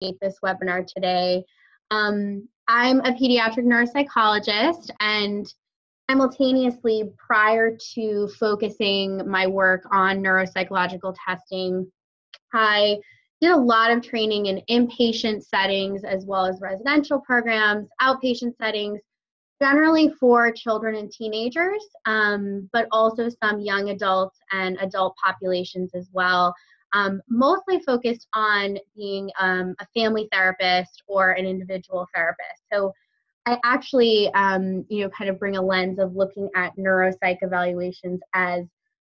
this webinar today. Um, I'm a pediatric neuropsychologist and simultaneously prior to focusing my work on neuropsychological testing, I did a lot of training in inpatient settings as well as residential programs, outpatient settings, generally for children and teenagers, um, but also some young adults and adult populations as well. Um, mostly focused on being um, a family therapist or an individual therapist. So I actually, um, you know, kind of bring a lens of looking at neuropsych evaluations as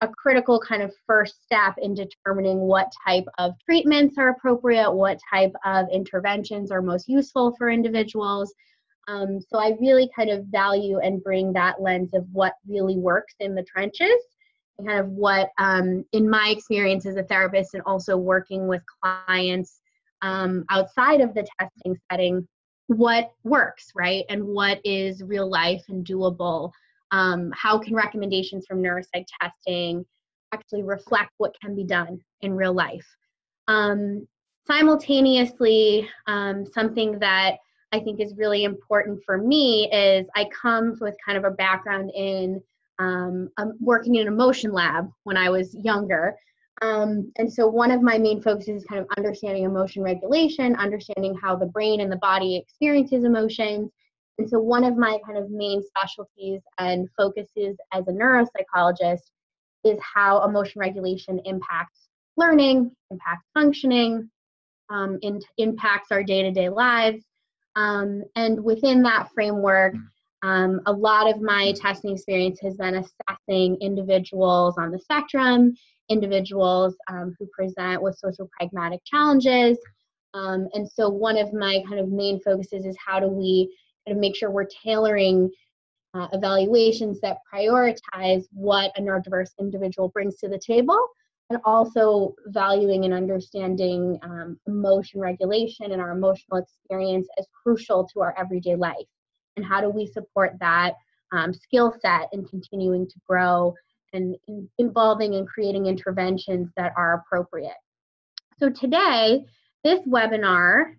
a critical kind of first step in determining what type of treatments are appropriate, what type of interventions are most useful for individuals. Um, so I really kind of value and bring that lens of what really works in the trenches kind of what, um, in my experience as a therapist and also working with clients um, outside of the testing setting, what works, right? And what is real life and doable. Um, how can recommendations from neuropsych testing actually reflect what can be done in real life? Um, simultaneously, um, something that I think is really important for me is I come with kind of a background in um, um, working in an emotion lab when I was younger. Um, and so one of my main focuses is kind of understanding emotion regulation, understanding how the brain and the body experiences emotions. And so one of my kind of main specialties and focuses as a neuropsychologist is how emotion regulation impacts learning, impacts functioning, um, in, impacts our day-to-day lives. Um, and within that framework, um, a lot of my testing experience has been assessing individuals on the spectrum, individuals um, who present with social pragmatic challenges. Um, and so one of my kind of main focuses is how do we kind of make sure we're tailoring uh, evaluations that prioritize what a neurodiverse individual brings to the table and also valuing and understanding um, emotion regulation and our emotional experience as crucial to our everyday life. And how do we support that um, skill set in continuing to grow and in involving and creating interventions that are appropriate. So today, this webinar,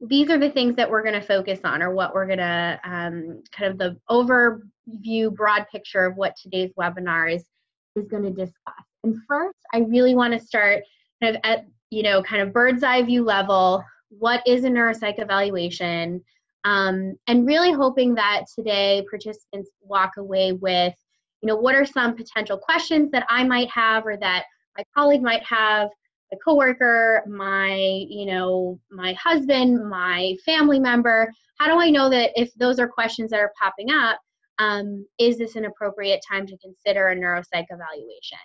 these are the things that we're going to focus on or what we're going to um, kind of the overview broad picture of what today's webinar is, is going to discuss. And first, I really want to start kind of at, you know, kind of bird's eye view level. What is a neuropsych evaluation? Um, and really hoping that today participants walk away with, you know, what are some potential questions that I might have or that my colleague might have, my coworker, my, you know, my husband, my family member. How do I know that if those are questions that are popping up, um, is this an appropriate time to consider a neuropsych evaluation?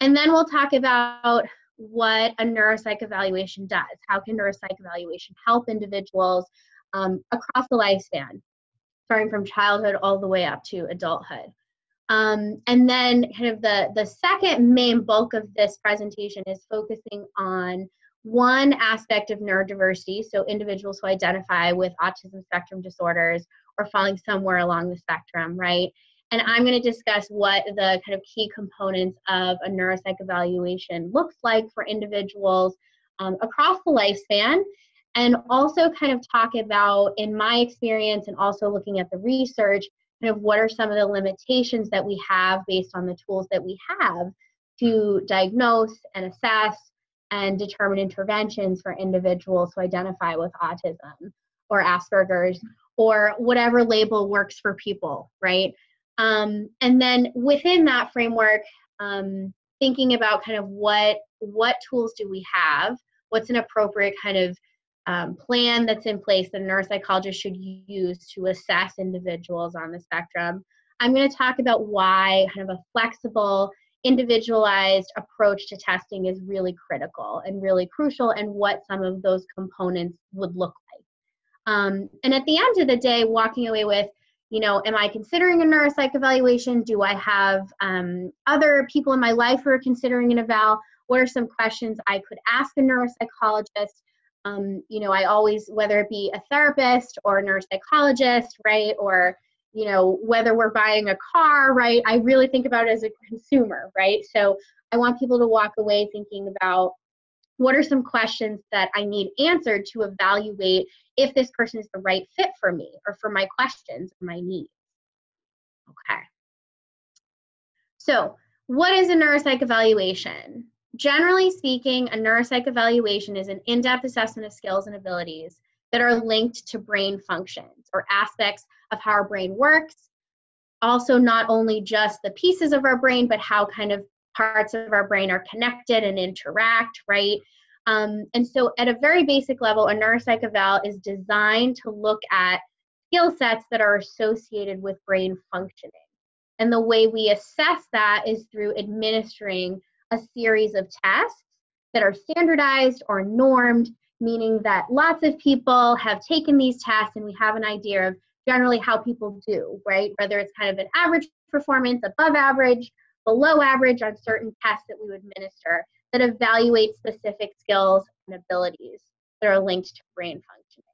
And then we'll talk about what a neuropsych evaluation does. How can neuropsych evaluation help individuals um, across the lifespan, starting from childhood all the way up to adulthood? Um, and then kind of the, the second main bulk of this presentation is focusing on one aspect of neurodiversity, so individuals who identify with autism spectrum disorders or falling somewhere along the spectrum, right? And I'm going to discuss what the kind of key components of a neuropsych evaluation looks like for individuals um, across the lifespan, and also kind of talk about, in my experience, and also looking at the research, kind of what are some of the limitations that we have based on the tools that we have to diagnose and assess and determine interventions for individuals who identify with autism or Asperger's or whatever label works for people, right? Um, and then within that framework, um, thinking about kind of what what tools do we have, what's an appropriate kind of um, plan that's in place that a neuropsychologist should use to assess individuals on the spectrum. I'm going to talk about why kind of a flexible, individualized approach to testing is really critical and really crucial, and what some of those components would look like. Um, and at the end of the day, walking away with you know, am I considering a neuropsych evaluation? Do I have um, other people in my life who are considering an eval? What are some questions I could ask a neuropsychologist? Um, you know, I always, whether it be a therapist or a neuropsychologist, right, or you know, whether we're buying a car, right, I really think about it as a consumer, right? So I want people to walk away thinking about what are some questions that I need answered to evaluate if this person is the right fit for me or for my questions or my needs? Okay. So, what is a neuropsych evaluation? Generally speaking, a neuropsych evaluation is an in depth assessment of skills and abilities that are linked to brain functions or aspects of how our brain works. Also, not only just the pieces of our brain, but how kind of parts of our brain are connected and interact, right? Um, and so, at a very basic level, a neuropsych eval is designed to look at skill sets that are associated with brain functioning. And the way we assess that is through administering a series of tests that are standardized or normed, meaning that lots of people have taken these tests and we have an idea of generally how people do, right? Whether it's kind of an average performance, above average, below average on certain tests that we would administer that evaluate specific skills and abilities that are linked to brain functioning.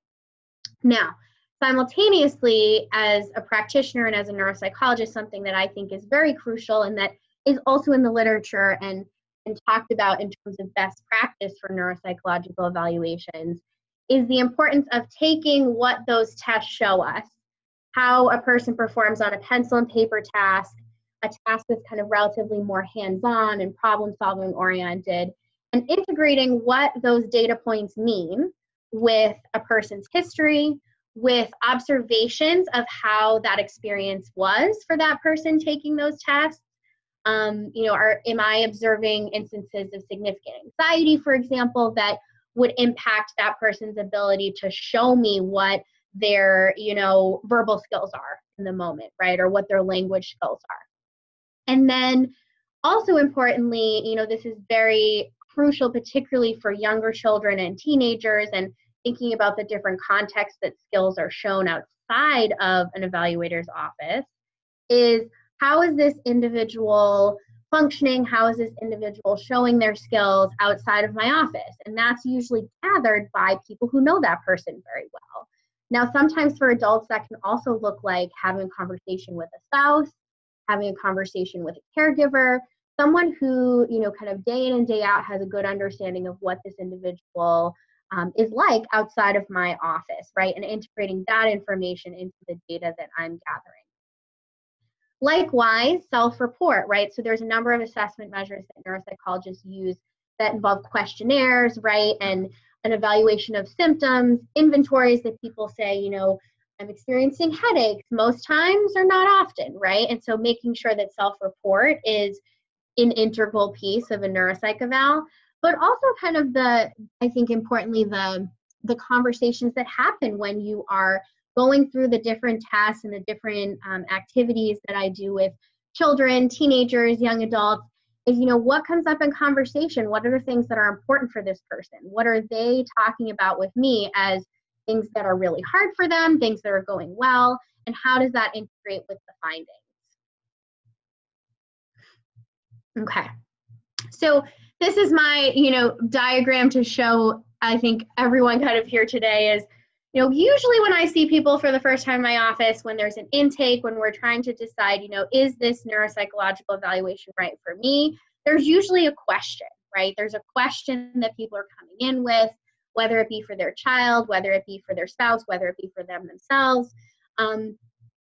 Now, simultaneously, as a practitioner and as a neuropsychologist, something that I think is very crucial and that is also in the literature and, and talked about in terms of best practice for neuropsychological evaluations is the importance of taking what those tests show us, how a person performs on a pencil and paper task, a task that's kind of relatively more hands on and problem solving oriented, and integrating what those data points mean with a person's history, with observations of how that experience was for that person taking those tests. Um, you know, are am I observing instances of significant anxiety, for example, that would impact that person's ability to show me what their, you know, verbal skills are in the moment, right? Or what their language skills are. And then also importantly, you know, this is very crucial, particularly for younger children and teenagers, and thinking about the different contexts that skills are shown outside of an evaluator's office, is how is this individual functioning? How is this individual showing their skills outside of my office? And that's usually gathered by people who know that person very well. Now, sometimes for adults, that can also look like having a conversation with a spouse, having a conversation with a caregiver, someone who, you know, kind of day in and day out has a good understanding of what this individual um, is like outside of my office, right? And integrating that information into the data that I'm gathering. Likewise, self report, right? So there's a number of assessment measures that neuropsychologists use that involve questionnaires, right? And an evaluation of symptoms, inventories that people say, you know, I'm experiencing headaches most times or not often, right? And so making sure that self report is an integral piece of a neuropsych eval, but also kind of the, I think importantly, the the conversations that happen when you are going through the different tasks and the different um, activities that I do with children, teenagers, young adults, is you know what comes up in conversation? What are the things that are important for this person? What are they talking about with me as things that are really hard for them, things that are going well, and how does that integrate with the findings? Okay, so this is my, you know, diagram to show, I think everyone kind of here today is, you know, usually when I see people for the first time in my office, when there's an intake, when we're trying to decide, you know, is this neuropsychological evaluation right for me? There's usually a question, right? There's a question that people are coming in with whether it be for their child, whether it be for their spouse, whether it be for them themselves. Um,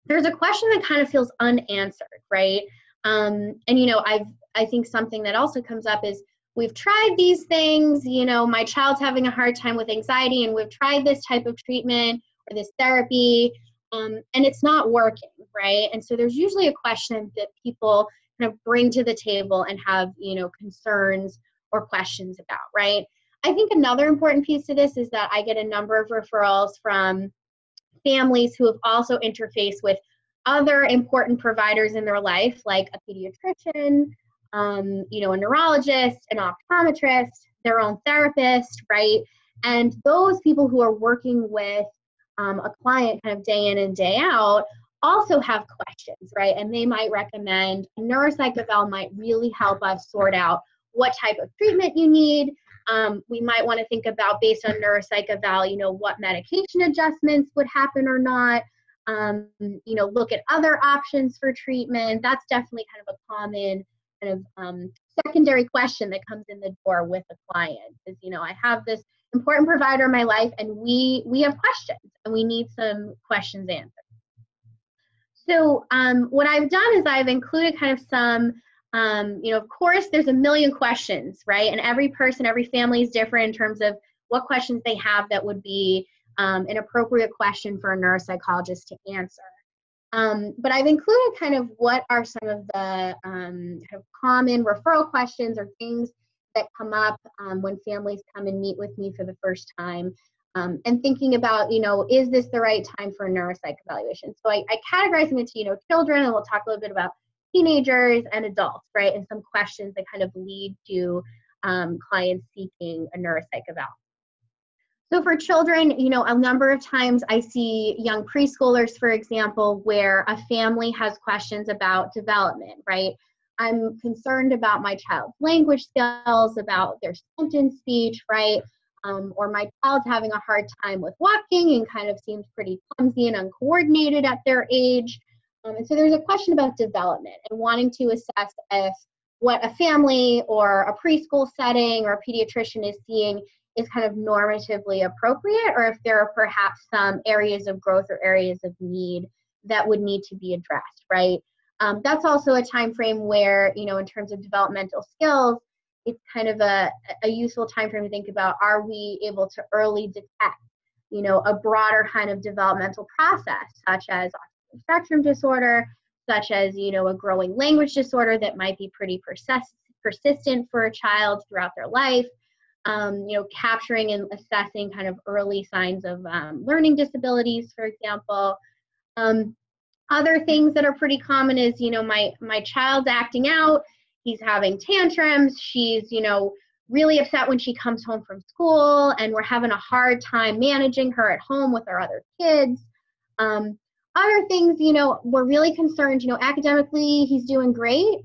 there's a question that kind of feels unanswered, right? Um, and you know, I've I think something that also comes up is we've tried these things. You know, my child's having a hard time with anxiety, and we've tried this type of treatment or this therapy, um, and it's not working, right? And so there's usually a question that people kind of bring to the table and have you know concerns or questions about, right? I think another important piece to this is that I get a number of referrals from families who have also interfaced with other important providers in their life, like a pediatrician, um, you know, a neurologist, an optometrist, their own therapist, right? And those people who are working with um, a client kind of day in and day out also have questions, right? And they might recommend a might really help us sort out what type of treatment you need, um, we might want to think about based on neuropsych eval, you know, what medication adjustments would happen or not. Um, you know, look at other options for treatment. That's definitely kind of a common kind of um, secondary question that comes in the door with a client is you know i have this important provider in my life and we we have questions and we need some questions answered. So um, what i've done is i've included kind of some um, you know of course there's a million questions right? And every person every family is different in terms of what questions they have that would be um, an appropriate question for a neuropsychologist to answer um, but I've included kind of what are some of the um, kind of common referral questions or things that come up um, when families come and meet with me for the first time. Um, and thinking about, you know, is this the right time for a neuropsych evaluation? So I, I categorize them into, you know, children, and we'll talk a little bit about teenagers and adults, right? And some questions that kind of lead to um, clients seeking a neuropsych eval. So for children, you know, a number of times I see young preschoolers, for example, where a family has questions about development, right? I'm concerned about my child's language skills, about their sentence speech, right? Um, or my child's having a hard time with walking and kind of seems pretty clumsy and uncoordinated at their age. Um, and so there's a question about development and wanting to assess if what a family or a preschool setting or a pediatrician is seeing is kind of normatively appropriate or if there are perhaps some areas of growth or areas of need that would need to be addressed right? Um, that's also a time frame where you know in terms of developmental skills it's kind of a, a useful time frame to think about are we able to early detect you know a broader kind of developmental process such as autism spectrum disorder such as you know a growing language disorder that might be pretty persist- persistent for a child throughout their life um, you know, capturing and assessing kind of early signs of um, learning disabilities, for example. Um, other things that are pretty common is, you know, my my child's acting out, he's having tantrums, she's, you know, really upset when she comes home from school, and we're having a hard time managing her at home with our other kids. Um, other things, you know, we're really concerned, you know, academically he's doing great,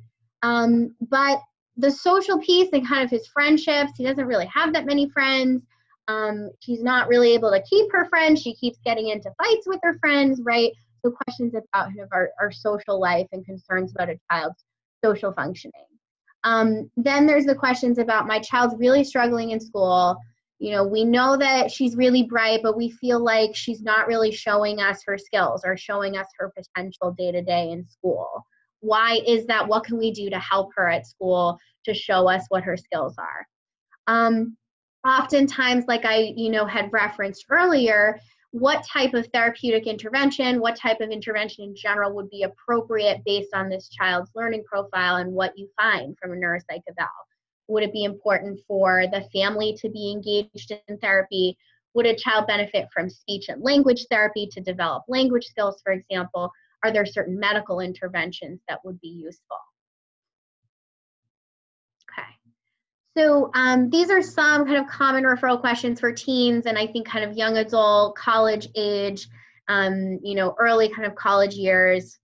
um, but the social piece and kind of his friendships, he doesn't really have that many friends. Um, she's not really able to keep her friends. She keeps getting into fights with her friends, right? So questions about kind of our, our social life and concerns about a child's social functioning. Um, then there's the questions about my child's really struggling in school. You know, we know that she's really bright, but we feel like she's not really showing us her skills or showing us her potential day to day in school why is that? What can we do to help her at school to show us what her skills are? Um, oftentimes like i you know had referenced earlier what type of therapeutic intervention what type of intervention in general would be appropriate based on this child's learning profile and what you find from a neuropsych eval? Would it be important for the family to be engaged in therapy? Would a child benefit from speech and language therapy to develop language skills for example are there certain medical interventions that would be useful? Okay. So um, these are some kind of common referral questions for teens and I think kind of young adult, college age, um, you know, early kind of college years.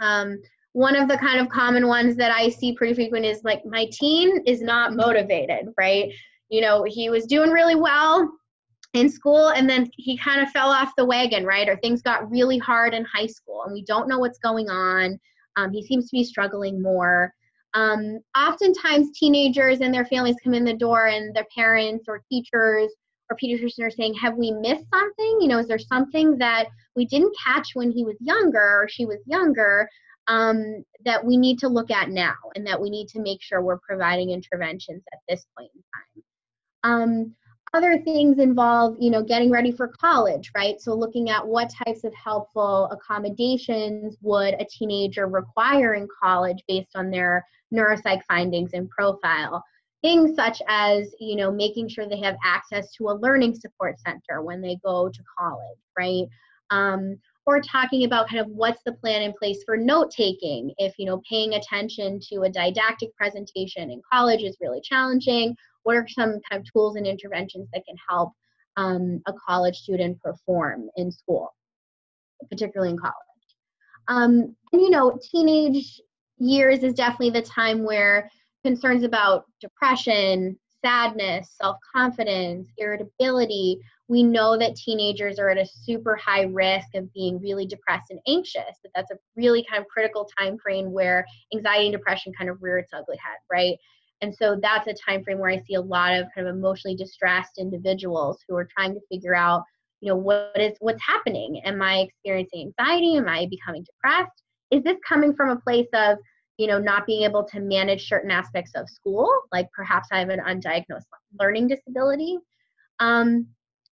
Um, one of the kind of common ones that I see pretty frequent is like, my teen is not motivated, right? You know, he was doing really well in school and then he kind of fell off the wagon right? Or things got really hard in high school and we don't know what's going on. Um, he seems to be struggling more. Um, oftentimes teenagers and their families come in the door and their parents or teachers or pediatricians are saying have we missed something? You know is there something that we didn't catch when he was younger or she was younger um, that we need to look at now and that we need to make sure we're providing interventions at this point in time? Um, other things involve you know getting ready for college right? So looking at what types of helpful accommodations would a teenager require in college based on their neuropsych findings and profile. Things such as you know making sure they have access to a learning support center when they go to college right? Um, or talking about kind of what's the plan in place for note taking if you know paying attention to a didactic presentation in college is really challenging what are some kind of tools and interventions that can help um, a college student perform in school, particularly in college. Um, and you know, teenage years is definitely the time where concerns about depression, sadness, self confidence, irritability. We know that teenagers are at a super high risk of being really depressed and anxious. That that's a really kind of critical time frame where anxiety and depression kind of rear its ugly head, right? And so that's a time frame where I see a lot of kind of emotionally distressed individuals who are trying to figure out, you know, what is what's happening? Am I experiencing anxiety? Am I becoming depressed? Is this coming from a place of you know, not being able to manage certain aspects of school, like perhaps I have an undiagnosed learning disability. Um,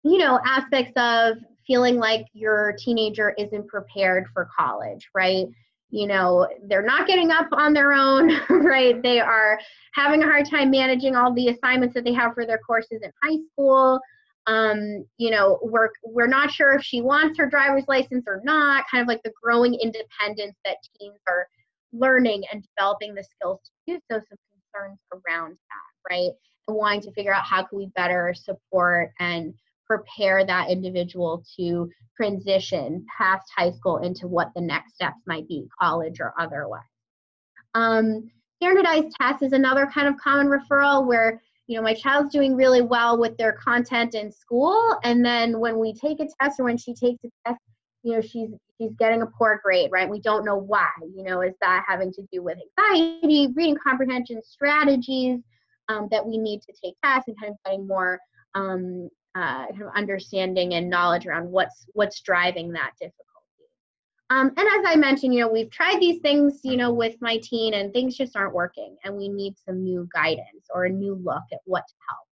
you know, aspects of feeling like your teenager isn't prepared for college, right? You know, they're not getting up on their own, right? They are having a hard time managing all the assignments that they have for their courses in high school. Um, you know, we're we're not sure if she wants her driver's license or not, kind of like the growing independence that teens are learning and developing the skills to do so, some concerns around that, right? And wanting to figure out how can we better support and prepare that individual to transition past high school into what the next steps might be, college or otherwise. Um, standardized tests is another kind of common referral where you know my child's doing really well with their content in school and then when we take a test or when she takes a test you know she's she's getting a poor grade right? We don't know why you know is that having to do with anxiety reading comprehension strategies um, that we need to take tests and kind of getting more um, uh, kind of understanding and knowledge around what's what's driving that difficulty. Um, and as i mentioned you know we've tried these things you know with my teen and things just aren't working and we need some new guidance or a new look at what to help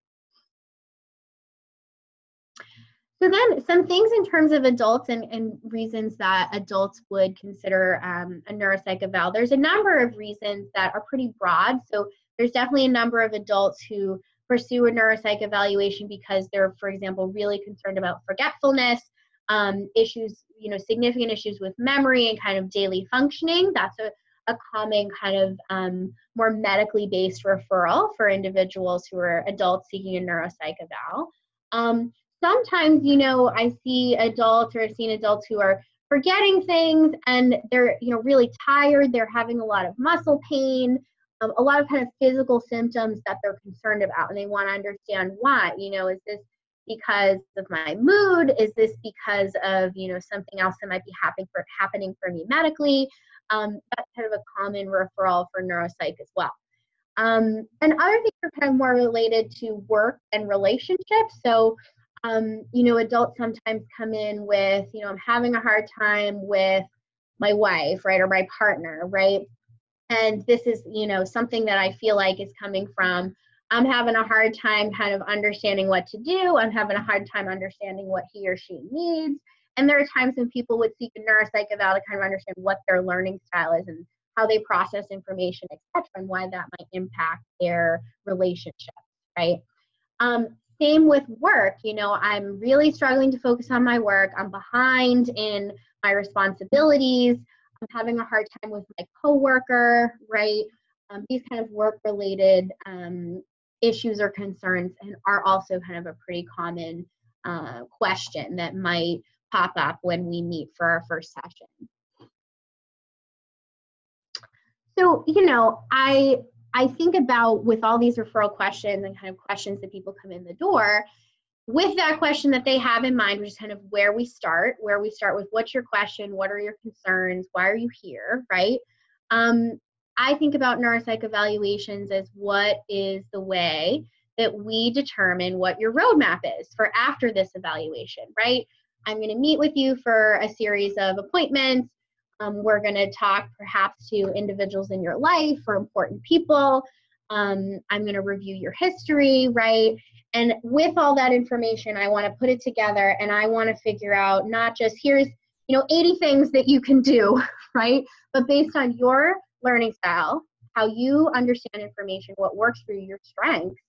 So then some things in terms of adults and, and reasons that adults would consider um, a neuropsych eval. There's a number of reasons that are pretty broad. So there's definitely a number of adults who pursue a neuropsych evaluation because they're, for example, really concerned about forgetfulness, um, issues, you know, significant issues with memory and kind of daily functioning. That's a, a common kind of um, more medically based referral for individuals who are adults seeking a neuropsych eval. Um, sometimes, you know, I see adults or I've seen adults who are forgetting things and they're, you know, really tired. They're having a lot of muscle pain, um, a lot of kind of physical symptoms that they're concerned about and they want to understand why. You know, is this because of my mood? Is this because of, you know, something else that might be happening for happening for me medically? Um, that's kind of a common referral for neuropsych as well. Um, and other things are kind of more related to work and relationships. So um, you know, adults sometimes come in with, you know, I'm having a hard time with my wife, right, or my partner, right? And this is, you know, something that I feel like is coming from I'm having a hard time kind of understanding what to do. I'm having a hard time understanding what he or she needs. And there are times when people would seek a neuropsych eval to kind of understand what their learning style is and how they process information, etc., and why that might impact their relationship, right? Um, same with work you know i'm really struggling to focus on my work. I'm behind in my responsibilities. I'm having a hard time with my coworker right? Um, these kind of work related um, issues or concerns and are also kind of a pretty common uh, question that might pop up when we meet for our first session. So you know i I think about with all these referral questions and kind of questions that people come in the door, with that question that they have in mind, which is kind of where we start, where we start with what's your question, what are your concerns, why are you here, right? Um, I think about neuropsych evaluations as what is the way that we determine what your roadmap is for after this evaluation, right? I'm going to meet with you for a series of appointments. Um, we're going to talk perhaps to individuals in your life or important people. Um, I'm going to review your history, right? And with all that information, I want to put it together and I want to figure out not just here's, you know, 80 things that you can do, right? But based on your learning style, how you understand information, what works for you, your strengths,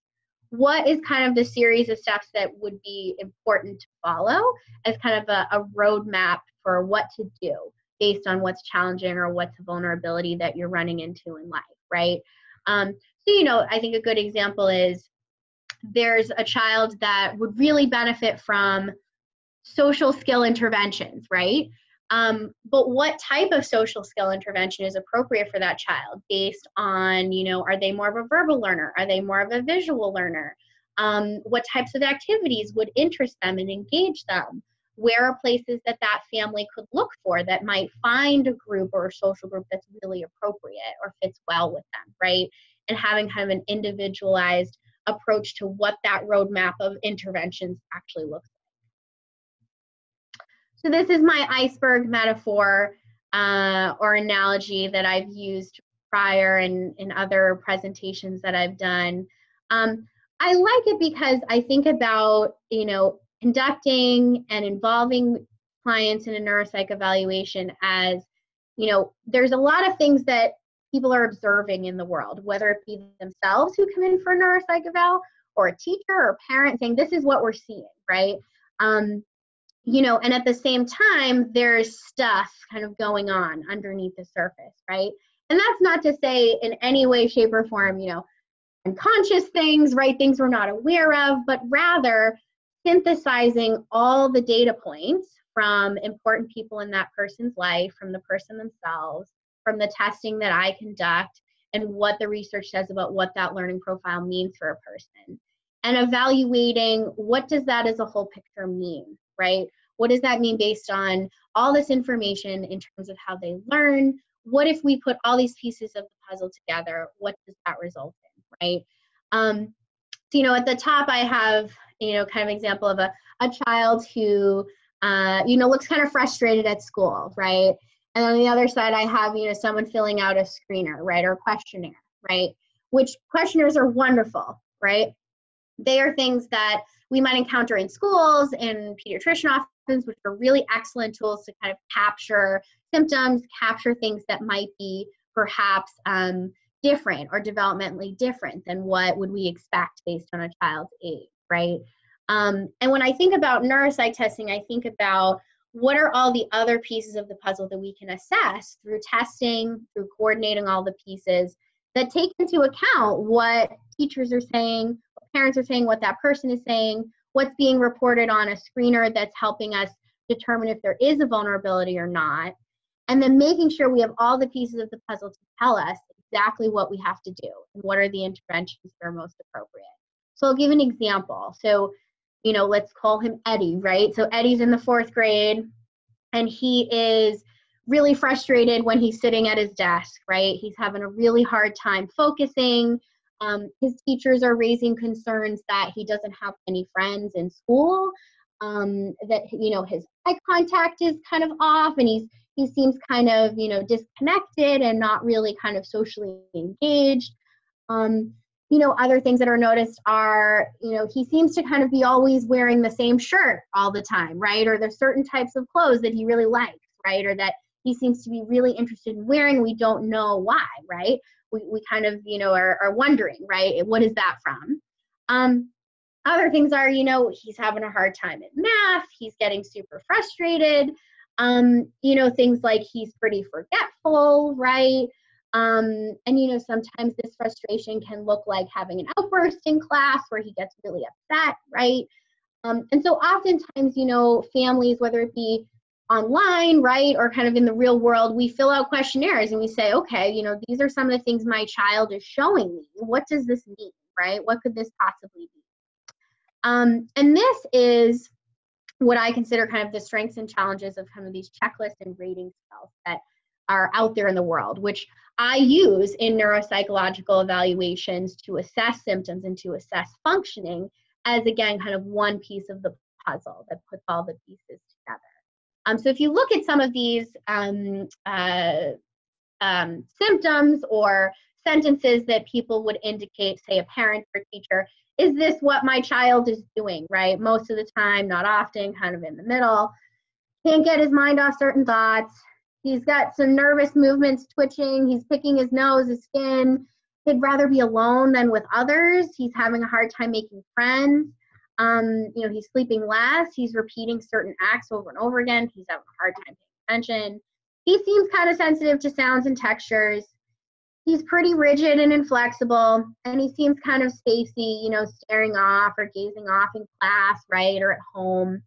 what is kind of the series of steps that would be important to follow as kind of a, a roadmap for what to do based on what's challenging or what's a vulnerability that you're running into in life, right? Um, so, you know, I think a good example is there's a child that would really benefit from social skill interventions, right? Um, but what type of social skill intervention is appropriate for that child based on, you know, are they more of a verbal learner? Are they more of a visual learner? Um, what types of activities would interest them and engage them? Where are places that that family could look for that might find a group or a social group that's really appropriate or fits well with them, right? And having kind of an individualized approach to what that roadmap of interventions actually looks like. so this is my iceberg metaphor uh, or analogy that I've used prior and in other presentations that I've done. Um, I like it because I think about, you know, conducting and involving clients in a neuropsych evaluation as, you know, there's a lot of things that people are observing in the world, whether it be themselves who come in for a neuropsych eval or a teacher or a parent saying, this is what we're seeing, right? Um, you know, and at the same time, there's stuff kind of going on underneath the surface, right? And that's not to say in any way, shape, or form, you know, unconscious things, right? Things we're not aware of, but rather synthesizing all the data points from important people in that person's life, from the person themselves, from the testing that I conduct, and what the research says about what that learning profile means for a person. And evaluating what does that as a whole picture mean, right? What does that mean based on all this information in terms of how they learn? What if we put all these pieces of the puzzle together? What does that result in, right? Um, so, you know, at the top I have, you know, kind of example of a, a child who, uh, you know, looks kind of frustrated at school, right? And on the other side, I have, you know, someone filling out a screener, right, or a questionnaire, right? Which questionnaires are wonderful, right? They are things that we might encounter in schools and pediatrician offices, which are really excellent tools to kind of capture symptoms, capture things that might be perhaps um, different or developmentally different than what would we expect based on a child's age, right? Um, and when I think about neuropsych testing, I think about what are all the other pieces of the puzzle that we can assess through testing, through coordinating all the pieces that take into account what teachers are saying, what parents are saying, what that person is saying, what's being reported on a screener that's helping us determine if there is a vulnerability or not, and then making sure we have all the pieces of the puzzle to tell us exactly what we have to do and what are the interventions that are most appropriate. So I'll give an example. So, you know, let's call him Eddie, right? So Eddie's in the fourth grade and he is really frustrated when he's sitting at his desk, right? He's having a really hard time focusing. Um, his teachers are raising concerns that he doesn't have any friends in school, um, that you know his eye contact is kind of off, and he's he seems kind of you know disconnected and not really kind of socially engaged. Um, you know, other things that are noticed are, you know, he seems to kind of be always wearing the same shirt all the time, right? Or there's certain types of clothes that he really likes, right? Or that he seems to be really interested in wearing. We don't know why, right? we, we kind of, you know, are, are wondering, right? What is that from? Um, other things are, you know, he's having a hard time at math, he's getting super frustrated. Um, you know, things like he's pretty forgetful, right? Um, and you know, sometimes this frustration can look like having an outburst in class where he gets really upset, right? Um, and so oftentimes, you know, families, whether it be online, right, or kind of in the real world, we fill out questionnaires and we say, okay, you know, these are some of the things my child is showing me. What does this mean, right? What could this possibly be? Um, and this is what I consider kind of the strengths and challenges of kind of these checklists and rating scales that are out there in the world, which I use in neuropsychological evaluations to assess symptoms and to assess functioning as, again, kind of one piece of the puzzle that puts all the pieces together. Um, so if you look at some of these um, uh, um, symptoms or sentences that people would indicate, say a parent or teacher, is this what my child is doing, right? Most of the time, not often, kind of in the middle. Can't get his mind off certain thoughts. He's got some nervous movements twitching. He's picking his nose, his skin. He'd rather be alone than with others. He's having a hard time making friends. Um, you know, he's sleeping less. He's repeating certain acts over and over again. He's having a hard time paying attention. He seems kind of sensitive to sounds and textures. He's pretty rigid and inflexible, and he seems kind of spacey, you know, staring off or gazing off in class, right, or at home.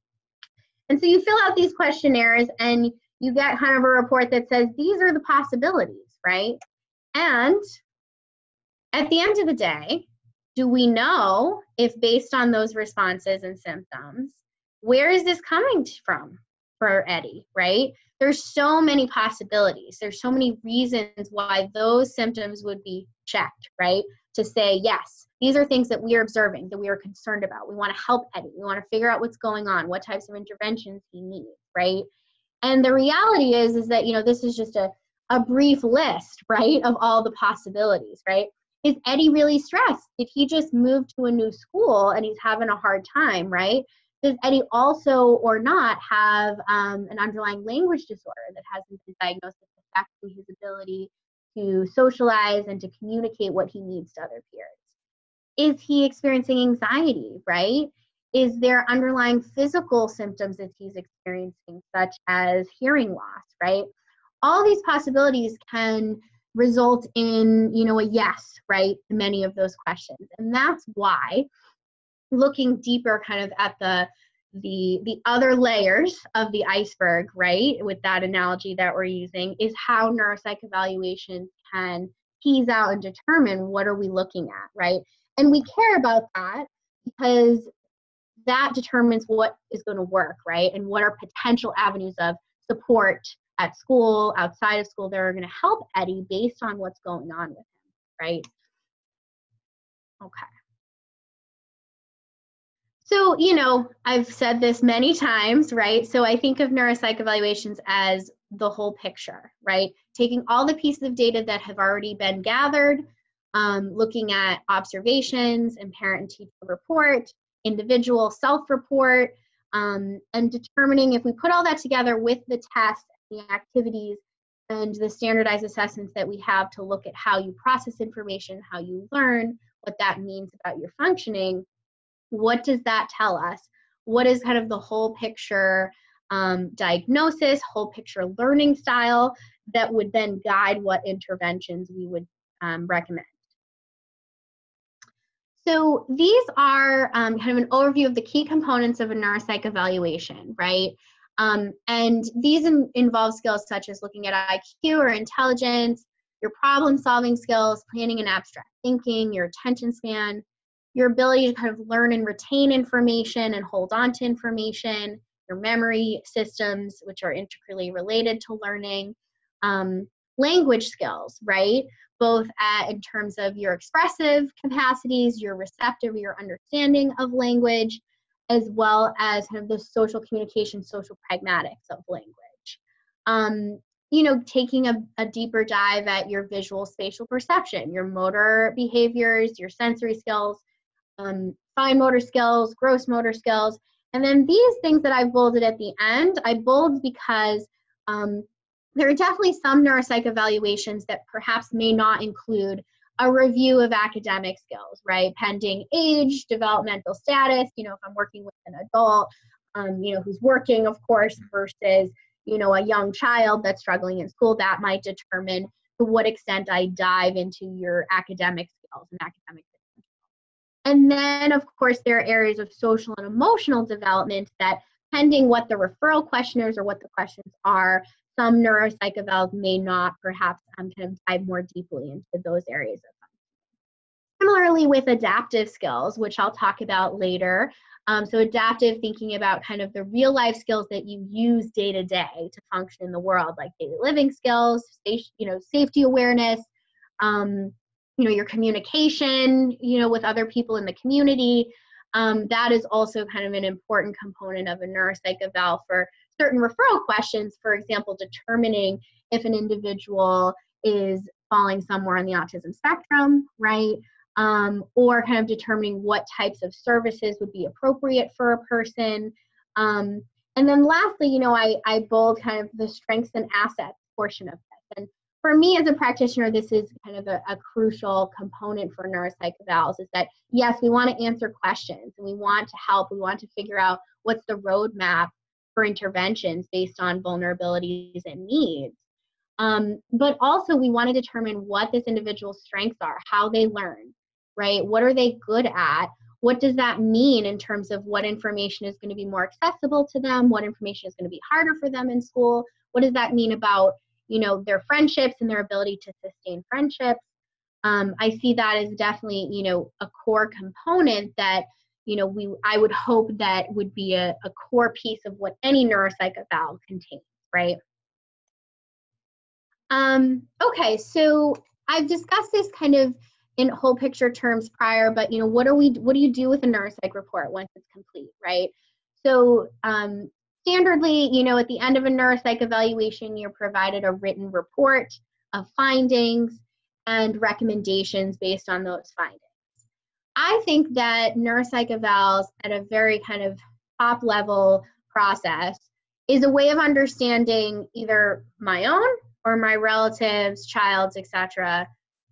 And so you fill out these questionnaires and you get kind of a report that says these are the possibilities, right? And at the end of the day, do we know if based on those responses and symptoms, where is this coming from for Eddie, right? There's so many possibilities. There's so many reasons why those symptoms would be checked, right? To say, yes, these are things that we are observing, that we are concerned about. We want to help Eddie. We want to figure out what's going on, what types of interventions he needs, right? And the reality is, is that, you know, this is just a, a brief list, right, of all the possibilities, right? Is Eddie really stressed? Did he just move to a new school and he's having a hard time, right? Does Eddie also or not have um, an underlying language disorder that hasn't been diagnosed that's affecting his ability to socialize and to communicate what he needs to other peers? Is he experiencing anxiety, right? Is there underlying physical symptoms that he's experiencing, such as hearing loss, right? All these possibilities can result in, you know, a yes, right? To many of those questions. And that's why looking deeper kind of at the the the other layers of the iceberg right with that analogy that we're using is how neuropsych evaluations can tease out and determine what are we looking at right and we care about that because that determines what is going to work, right? And what are potential avenues of support at school, outside of school that are going to help Eddie based on what's going on with him, right? Okay. So, you know, I've said this many times, right? So I think of neuropsych evaluations as the whole picture, right? Taking all the pieces of data that have already been gathered, um, looking at observations and parent and teacher report, individual self-report, um, and determining if we put all that together with the tests, the activities, and the standardized assessments that we have to look at how you process information, how you learn, what that means about your functioning, what does that tell us? What is kind of the whole picture um, diagnosis, whole picture learning style that would then guide what interventions we would um, recommend? So these are um, kind of an overview of the key components of a neuropsych evaluation, right? Um, and these in, involve skills such as looking at IQ or intelligence, your problem solving skills, planning and abstract thinking, your attention span, your ability to kind of learn and retain information and hold on to information, your memory systems, which are integrally related to learning, um, language skills, right? both at, in terms of your expressive capacities, your receptive, your understanding of language, as well as kind of the social communication, social pragmatics of language. Um, you know, taking a, a deeper dive at your visual spatial perception, your motor behaviors, your sensory skills, um, fine motor skills, gross motor skills. And then these things that I've bolded at the end, I bold because um, there are definitely some neuropsych evaluations that perhaps may not include a review of academic skills, right? Pending age, developmental status, you know, if I'm working with an adult, um, you know, who's working, of course, versus, you know, a young child that's struggling in school, that might determine to what extent I dive into your academic skills and academic and then, of course, there are areas of social and emotional development that, pending what the referral questionnaires or what the questions are, some neuropsych evals may not perhaps um, kind of dive more deeply into those areas of. Similarly with adaptive skills, which I'll talk about later, um, so adaptive thinking about kind of the real life skills that you use day to day to function in the world, like daily living skills, you know, safety awareness, um, you know, your communication, you know, with other people in the community. Um, that is also kind of an important component of a neuropsych eval for certain referral questions, for example, determining if an individual is falling somewhere on the autism spectrum, right? Um, or kind of determining what types of services would be appropriate for a person. Um, and then lastly, you know, I, I bold kind of the strengths and assets portion of this. And for me as a practitioner, this is kind of a, a crucial component for neuropsych evals is that yes, we want to answer questions and we want to help, we want to figure out what's the roadmap for interventions based on vulnerabilities and needs. Um, but also, we want to determine what this individual's strengths are, how they learn, right? What are they good at? what does that mean in terms of what information is going to be more accessible to them what information is going to be harder for them in school what does that mean about you know their friendships and their ability to sustain friendships um, i see that as definitely you know a core component that you know we i would hope that would be a, a core piece of what any neuropsych eval contains right? Um, okay so i've discussed this kind of in whole picture terms prior but you know what are we what do you do with a neuropsych report once it's complete right? So um, standardly you know at the end of a neuropsych evaluation you're provided a written report of findings and recommendations based on those findings I think that neuropsych evals at a very kind of top level process is a way of understanding either my own or my relatives, child's, etc.,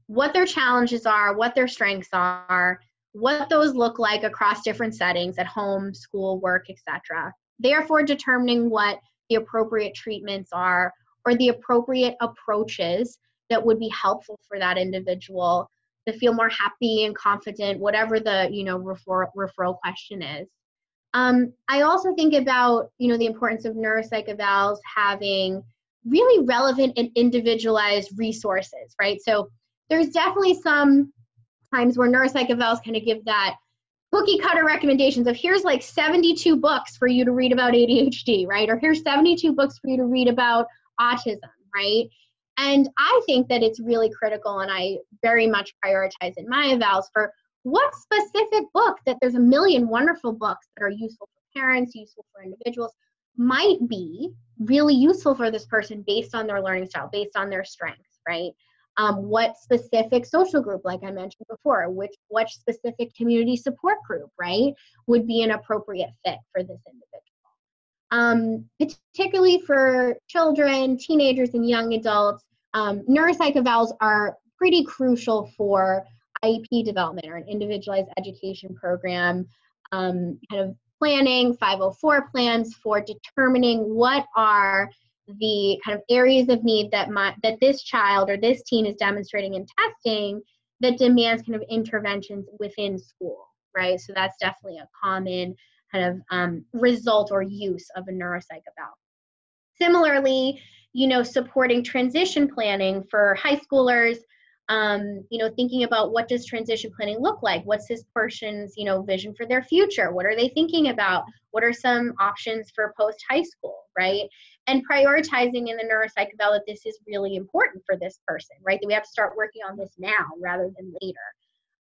what their challenges are, what their strengths are, what those look like across different settings at home, school, work, etc. Therefore, determining what the appropriate treatments are or the appropriate approaches that would be helpful for that individual to feel more happy and confident, whatever the you know referral referral question is. Um, I also think about you know the importance of neuropsych evals having really relevant and individualized resources, right? So there's definitely some times where neuropsych evals kind of give that cookie cutter recommendations of here's like 72 books for you to read about ADHD, right? Or here's 72 books for you to read about autism, right? And I think that it's really critical, and I very much prioritize in my evals for what specific book that there's a million wonderful books that are useful for parents, useful for individuals, might be really useful for this person based on their learning style, based on their strengths, right? Um, what specific social group, like I mentioned before, which what specific community support group, right, would be an appropriate fit for this individual um, particularly for children, teenagers, and young adults. Um, neuropsych evals are pretty crucial for IEP development or an individualized education program, um, kind of planning 504 plans for determining what are the kind of areas of need that my, that this child or this teen is demonstrating in testing that demands kind of interventions within school, right? So that's definitely a common kind of um, result or use of a neuropsych eval. Similarly, you know, supporting transition planning for high schoolers, um, you know, thinking about what does transition planning look like? What's this person's, you know, vision for their future? What are they thinking about? What are some options for post high school, right? And prioritizing in the neuropsych eval that this is really important for this person, right? That we have to start working on this now rather than later.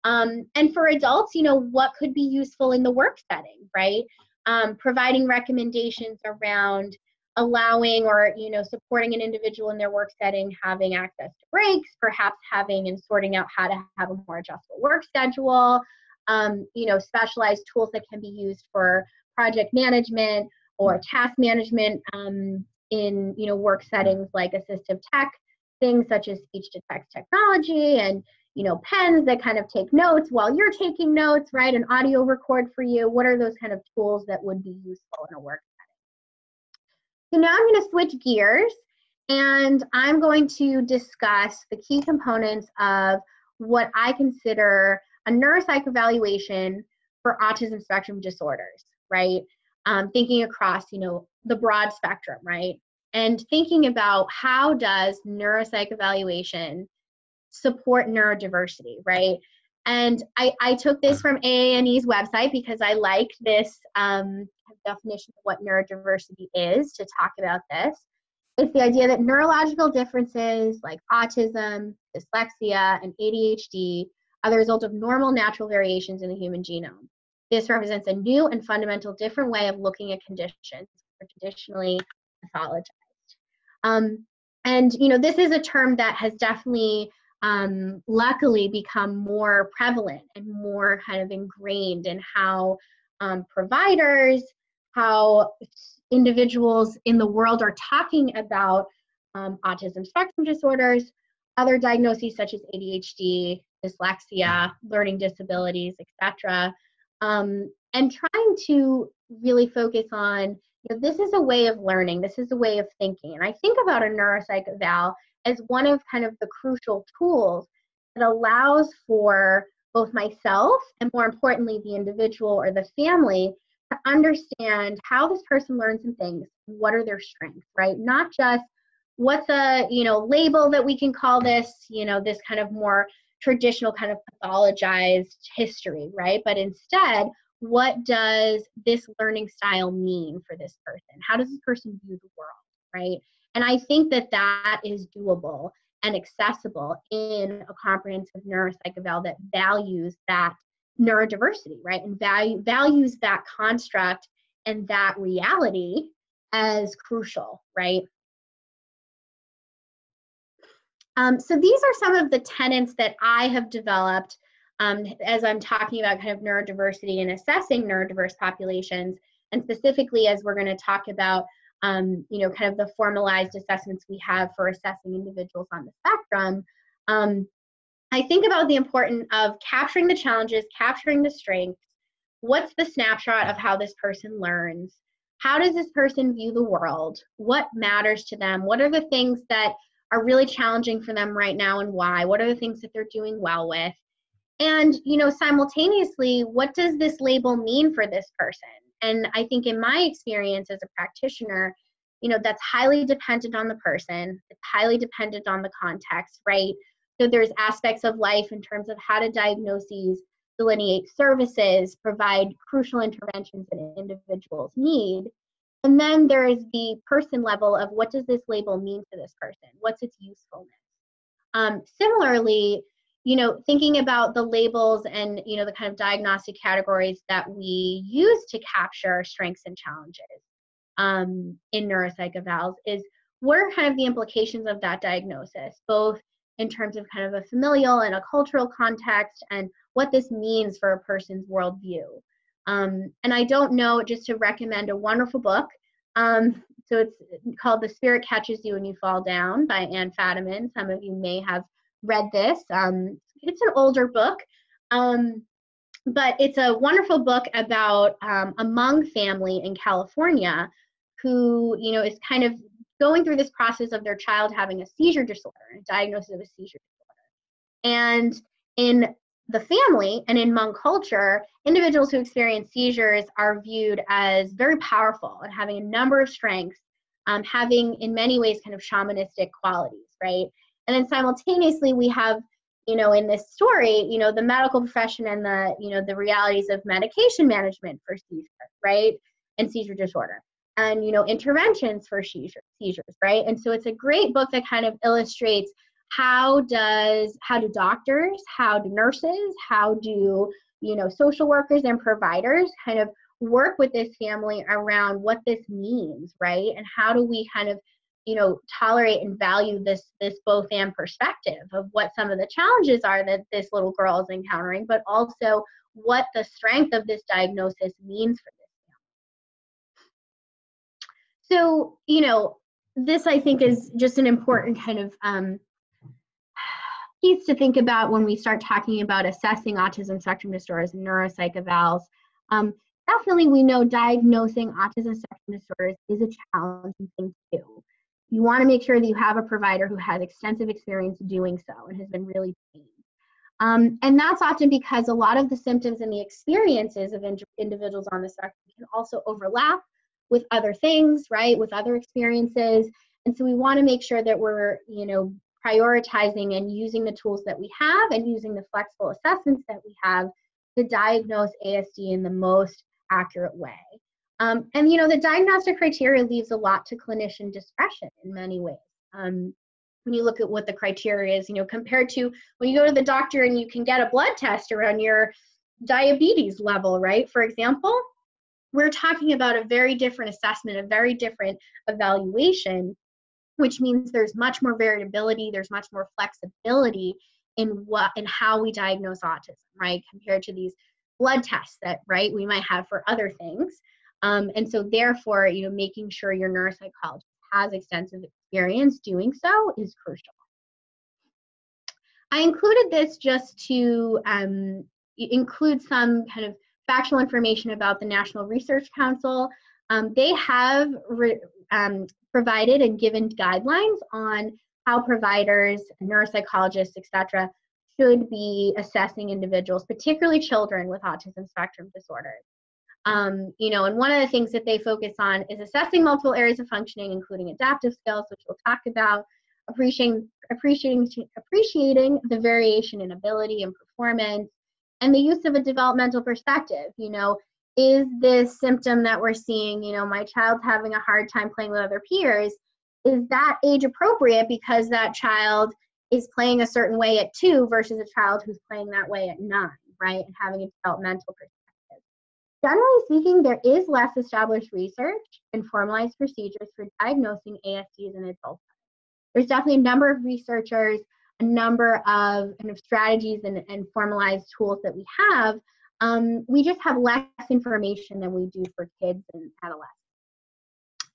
Um, and for adults, you know, what could be useful in the work setting, right? Um, providing recommendations around allowing or you know supporting an individual in their work setting having access to breaks perhaps having and sorting out how to have a more adjustable work schedule um, you know specialized tools that can be used for project management or task management um, in you know work settings like assistive tech things such as speech to text technology and you know, pens that kind of take notes while you're taking notes, right? An audio record for you. What are those kind of tools that would be useful in a work setting? So now I'm going to switch gears and I'm going to discuss the key components of what I consider a neuropsych evaluation for autism spectrum disorders, right? Um, thinking across, you know, the broad spectrum, right? And thinking about how does neuropsych evaluation support neurodiversity, right? And I, I took this from AANE's website because I like this um, definition of what neurodiversity is to talk about this. It's the idea that neurological differences like autism, dyslexia, and ADHD are the result of normal natural variations in the human genome. This represents a new and fundamental different way of looking at conditions traditionally pathologized. Um, and you know, this is a term that has definitely um, luckily become more prevalent and more kind of ingrained in how um, providers, how individuals in the world are talking about um, autism spectrum disorders, other diagnoses such as ADHD, dyslexia, learning disabilities, etc., um, and trying to really focus on you know, this is a way of learning, this is a way of thinking. And I think about a neuropsych eval as one of kind of the crucial tools that allows for both myself and more importantly, the individual or the family to understand how this person learns some things, what are their strengths, right? Not just what's a you know label that we can call this you know this kind of more traditional kind of pathologized history right? But instead what does this learning style mean for this person? How does this person view the world right and i think that that is doable and accessible in a comprehensive neuropsych eval that values that neurodiversity right? And value values that construct and that reality as crucial right? Um, so these are some of the tenets that I have developed um, as I'm talking about kind of neurodiversity and assessing neurodiverse populations, and specifically as we're going to talk about, um, you know, kind of the formalized assessments we have for assessing individuals on the spectrum. Um, I think about the importance of capturing the challenges, capturing the strengths. What's the snapshot of how this person learns? How does this person view the world? What matters to them? What are the things that are really challenging for them right now and why what are the things that they're doing well with and you know simultaneously what does this label mean for this person and i think in my experience as a practitioner you know that's highly dependent on the person it's highly dependent on the context right so there's aspects of life in terms of how to diagnose these delineate services provide crucial interventions that individuals need and then there is the person level of what does this label mean to this person? What's its usefulness? Um, similarly, you know, thinking about the labels and, you know, the kind of diagnostic categories that we use to capture strengths and challenges um, in neuropsych evals is what are kind of the implications of that diagnosis, both in terms of kind of a familial and a cultural context and what this means for a person's worldview. Um, and I don't know, just to recommend a wonderful book. Um, so it's called The Spirit Catches You When You Fall Down by Anne Fadiman. Some of you may have read this. Um, it's an older book, um, but it's a wonderful book about um, a Hmong family in California who, you know, is kind of going through this process of their child having a seizure disorder, a diagnosis of a seizure disorder. And in the family and in Hmong culture, individuals who experience seizures are viewed as very powerful and having a number of strengths, um, having in many ways kind of shamanistic qualities, right? And then simultaneously, we have, you know, in this story, you know, the medical profession and the, you know, the realities of medication management for seizure, right? And seizure disorder. And, you know, interventions for seizure, seizures, right? And so it's a great book that kind of illustrates how does how do doctors how do nurses how do you know social workers and providers kind of work with this family around what this means right and how do we kind of you know tolerate and value this this both and perspective of what some of the challenges are that this little girl is encountering but also what the strength of this diagnosis means for this family so you know this i think is just an important kind of um, piece to think about when we start talking about assessing autism spectrum disorders and neuropsych evals. Um, definitely, we know diagnosing autism spectrum disorders is a challenging thing to do. You want to make sure that you have a provider who has extensive experience doing so and has been really trained. Um, and that's often because a lot of the symptoms and the experiences of in individuals on the spectrum can also overlap with other things, right? With other experiences. And so we want to make sure that we're, you know, prioritizing and using the tools that we have and using the flexible assessments that we have to diagnose ASD in the most accurate way. Um, and you know, the diagnostic criteria leaves a lot to clinician discretion in many ways. Um, when you look at what the criteria is, you know, compared to when you go to the doctor and you can get a blood test around your diabetes level, right? For example, we're talking about a very different assessment, a very different evaluation which means there's much more variability, there's much more flexibility in what and how we diagnose autism, right? Compared to these blood tests that, right, we might have for other things. Um, and so therefore, you know, making sure your neuropsychologist has extensive experience doing so is crucial. I included this just to um, include some kind of factual information about the National Research Council. Um, they have um, provided and given guidelines on how providers, neuropsychologists, etc., should be assessing individuals, particularly children with autism spectrum disorders. Um, you know, and one of the things that they focus on is assessing multiple areas of functioning, including adaptive skills, which we'll talk about, appreciating, appreciating, appreciating the variation in ability and performance, and the use of a developmental perspective. You know, is this symptom that we're seeing, you know, my child's having a hard time playing with other peers, is that age appropriate because that child is playing a certain way at two versus a child who's playing that way at nine, right? And having a developmental perspective Generally speaking, there is less established research and formalized procedures for diagnosing ASDs in adults. There's definitely a number of researchers, a number of kind of strategies and, and formalized tools that we have. Um, we just have less information than we do for kids and adolescents.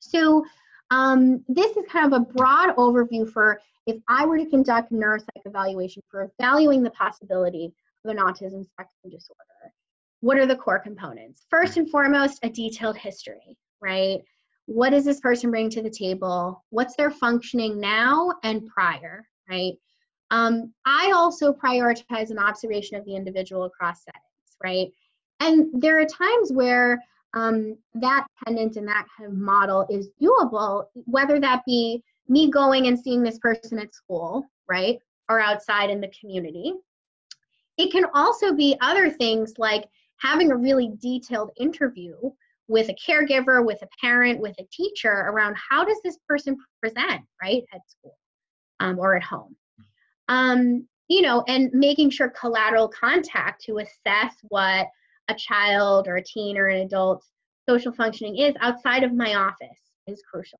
So um, this is kind of a broad overview for if I were to conduct neuropsych evaluation for evaluating the possibility of an autism spectrum disorder what are the core components? First and foremost, a detailed history, right? What does this person bring to the table? What's their functioning now and prior, right? Um, I also prioritize an observation of the individual across settings, right? And there are times where um, that pendant and that kind of model is doable, whether that be me going and seeing this person at school, right? Or outside in the community. It can also be other things like having a really detailed interview with a caregiver, with a parent, with a teacher around how does this person present, right, at school um, or at home. Um, you know, and making sure collateral contact to assess what a child or a teen or an adult's social functioning is outside of my office is crucial.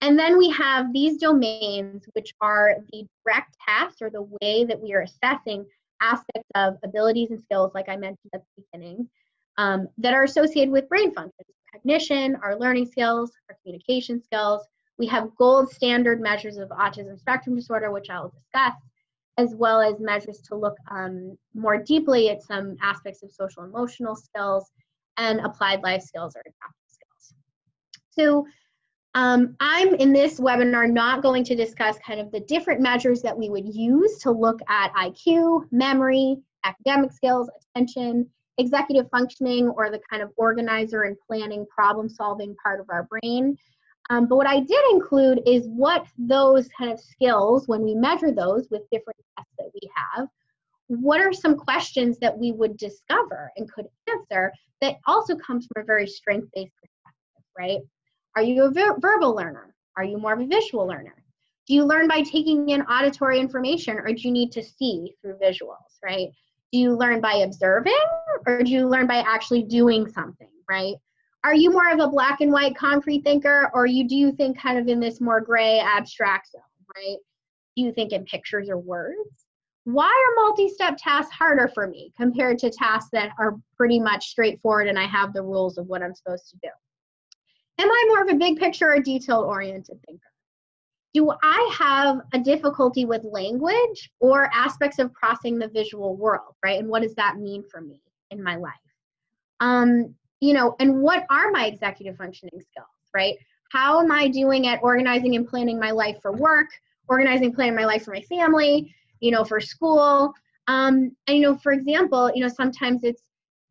And then we have these domains, which are the direct tasks or the way that we are assessing aspects of abilities and skills, like I mentioned at the beginning, um, that are associated with brain functions cognition, our learning skills, our communication skills. We have gold standard measures of autism spectrum disorder, which I'll discuss, as well as measures to look um, more deeply at some aspects of social emotional skills and applied life skills or adaptive skills. So um, I'm in this webinar not going to discuss kind of the different measures that we would use to look at IQ, memory, academic skills, attention, executive functioning, or the kind of organizer and planning problem solving part of our brain. Um, but what I did include is what those kind of skills, when we measure those with different tests that we have, what are some questions that we would discover and could answer that also comes from a very strength based perspective, right? Are you a ver- verbal learner? Are you more of a visual learner? Do you learn by taking in auditory information or do you need to see through visuals, right? Do you learn by observing or do you learn by actually doing something, right? Are you more of a black and white concrete thinker or you do you think kind of in this more gray abstract zone, right? Do you think in pictures or words? Why are multi-step tasks harder for me compared to tasks that are pretty much straightforward and I have the rules of what I'm supposed to do? Am I more of a big picture or detail oriented thinker? Do I have a difficulty with language or aspects of crossing the visual world, right? And what does that mean for me in my life? Um, you know, and what are my executive functioning skills, right? How am I doing at organizing and planning my life for work, organizing, planning my life for my family, you know, for school? Um, and you know, for example, you know, sometimes it's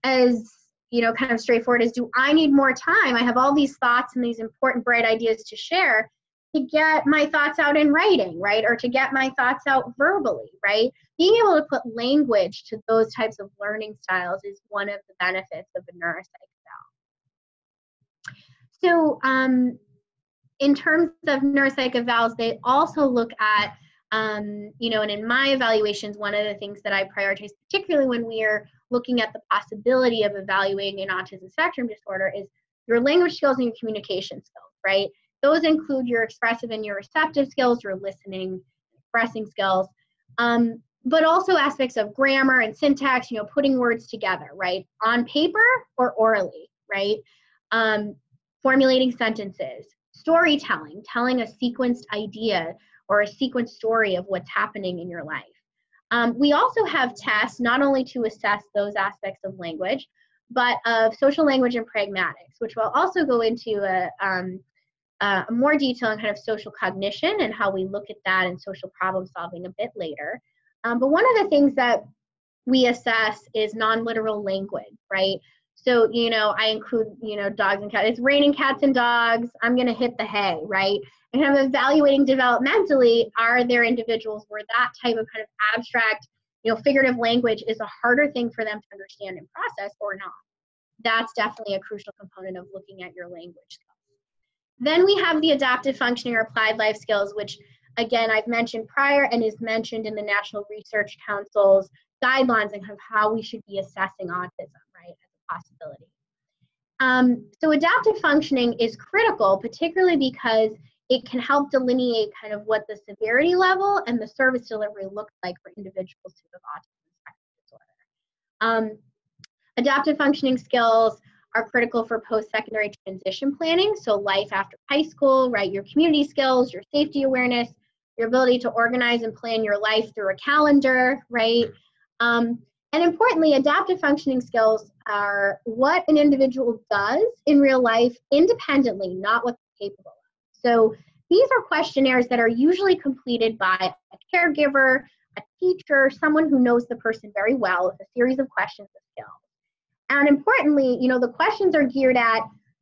as you know, kind of straightforward is do I need more time? I have all these thoughts and these important, bright ideas to share to get my thoughts out in writing, right? Or to get my thoughts out verbally, right? Being able to put language to those types of learning styles is one of the benefits of a neuropsych eval. So, um, in terms of neuropsych evals, they also look at, um, you know, and in my evaluations, one of the things that I prioritize, particularly when we are looking at the possibility of evaluating an autism spectrum disorder is your language skills and your communication skills, right? Those include your expressive and your receptive skills, your listening, expressing skills, um, but also aspects of grammar and syntax, you know, putting words together, right? On paper or orally, right? Um, formulating sentences, storytelling, telling a sequenced idea or a sequenced story of what's happening in your life. Um, we also have tests not only to assess those aspects of language, but of social language and pragmatics, which will also go into a, um, a more detail on kind of social cognition and how we look at that and social problem solving a bit later. Um, but one of the things that we assess is non-literal language, right? So, you know, I include, you know, dogs and cats. It's raining cats and dogs. I'm going to hit the hay, right? And I'm evaluating developmentally, are there individuals where that type of kind of abstract, you know, figurative language is a harder thing for them to understand and process or not? That's definitely a crucial component of looking at your language skills. Then we have the adaptive functioning or applied life skills, which again, I've mentioned prior and is mentioned in the National Research Council's guidelines and kind of how we should be assessing autism, possibility. Um, so adaptive functioning is critical, particularly because it can help delineate kind of what the severity level and the service delivery looks like for individuals who have autism spectrum disorder. Um, adaptive functioning skills are critical for post-secondary transition planning, so life after high school, right, your community skills, your safety awareness, your ability to organize and plan your life through a calendar, right? Um, and importantly, adaptive functioning skills are what an individual does in real life independently, not what they're capable of. So these are questionnaires that are usually completed by a caregiver, a teacher, someone who knows the person very well with a series of questions and skills. And importantly, you know, the questions are geared at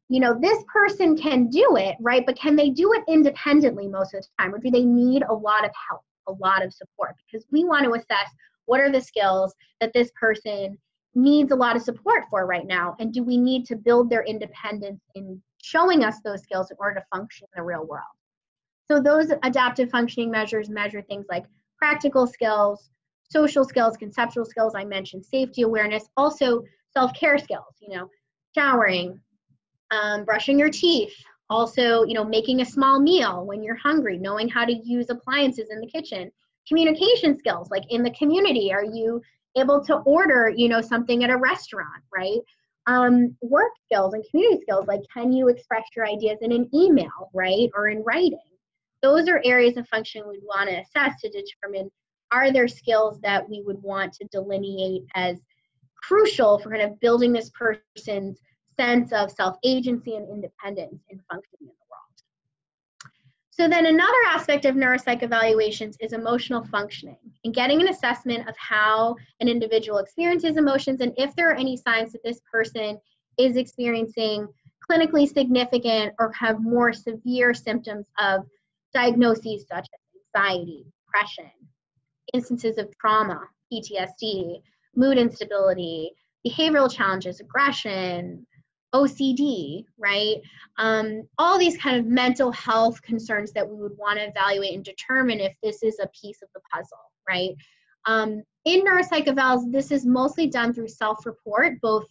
you know, this person can do it, right? But can they do it independently most of the time? Or do they need a lot of help, a lot of support? Because we want to assess what are the skills that this person needs a lot of support for right now? And do we need to build their independence in showing us those skills in order to function in the real world? So those adaptive functioning measures measure things like practical skills, social skills, conceptual skills, I mentioned safety awareness, also self-care skills, you know, showering, um, brushing your teeth, also, you know, making a small meal when you're hungry, knowing how to use appliances in the kitchen, communication skills, like in the community, are you able to order, you know, something at a restaurant, right? Um, work skills and community skills, like can you express your ideas in an email, right, or in writing? Those are areas of function we'd want to assess to determine are there skills that we would want to delineate as crucial for kind of building this person's sense of self agency and independence in functioning. So, then another aspect of neuropsych evaluations is emotional functioning and getting an assessment of how an individual experiences emotions and if there are any signs that this person is experiencing clinically significant or have more severe symptoms of diagnoses such as anxiety, depression, instances of trauma, PTSD, mood instability, behavioral challenges, aggression, OCD, right? Um, all these kind of mental health concerns that we would want to evaluate and determine if this is a piece of the puzzle, right? Um, in neuropsych evals, this is mostly done through self-report, both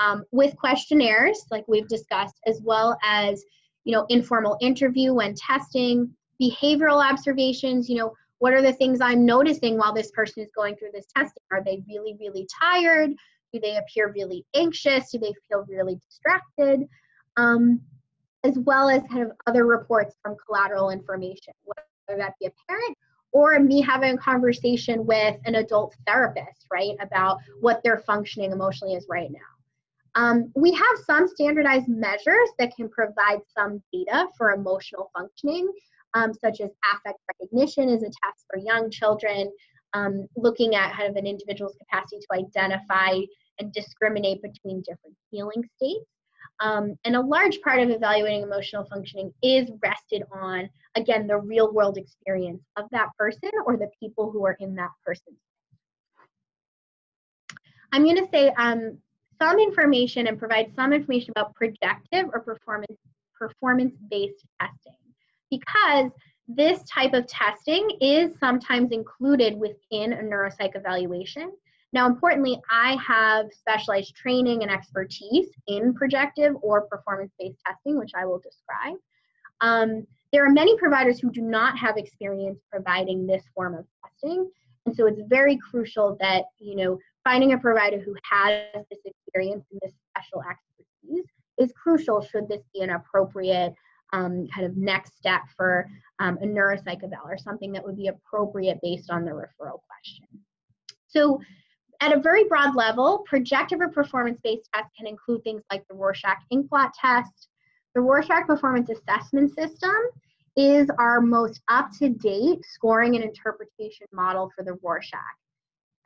um, with questionnaires, like we've discussed, as well as you know informal interview when testing, behavioral observations. You know, what are the things I'm noticing while this person is going through this testing? Are they really, really tired? Do they appear really anxious? Do they feel really distracted? Um, as well as kind of other reports from collateral information, whether that be a parent or me having a conversation with an adult therapist, right, about what their functioning emotionally is right now. Um, we have some standardized measures that can provide some data for emotional functioning, um, such as affect recognition is a test for young children, um, looking at kind of an individual's capacity to identify and discriminate between different feeling states. Um, and a large part of evaluating emotional functioning is rested on, again, the real world experience of that person or the people who are in that person's I'm going to say um, some information and provide some information about projective or performance performance based testing because this type of testing is sometimes included within a neuropsych evaluation. Now, importantly, I have specialized training and expertise in projective or performance based testing, which I will describe. Um, there are many providers who do not have experience providing this form of testing. And so it's very crucial that, you know, finding a provider who has this experience and this special expertise is crucial should this be an appropriate um, kind of next step for um, a neuropsych eval or something that would be appropriate based on the referral question. So at a very broad level, projective or performance-based tests can include things like the Rorschach inkblot test, the Rorschach Performance Assessment System is our most up-to-date scoring and interpretation model for the Rorschach.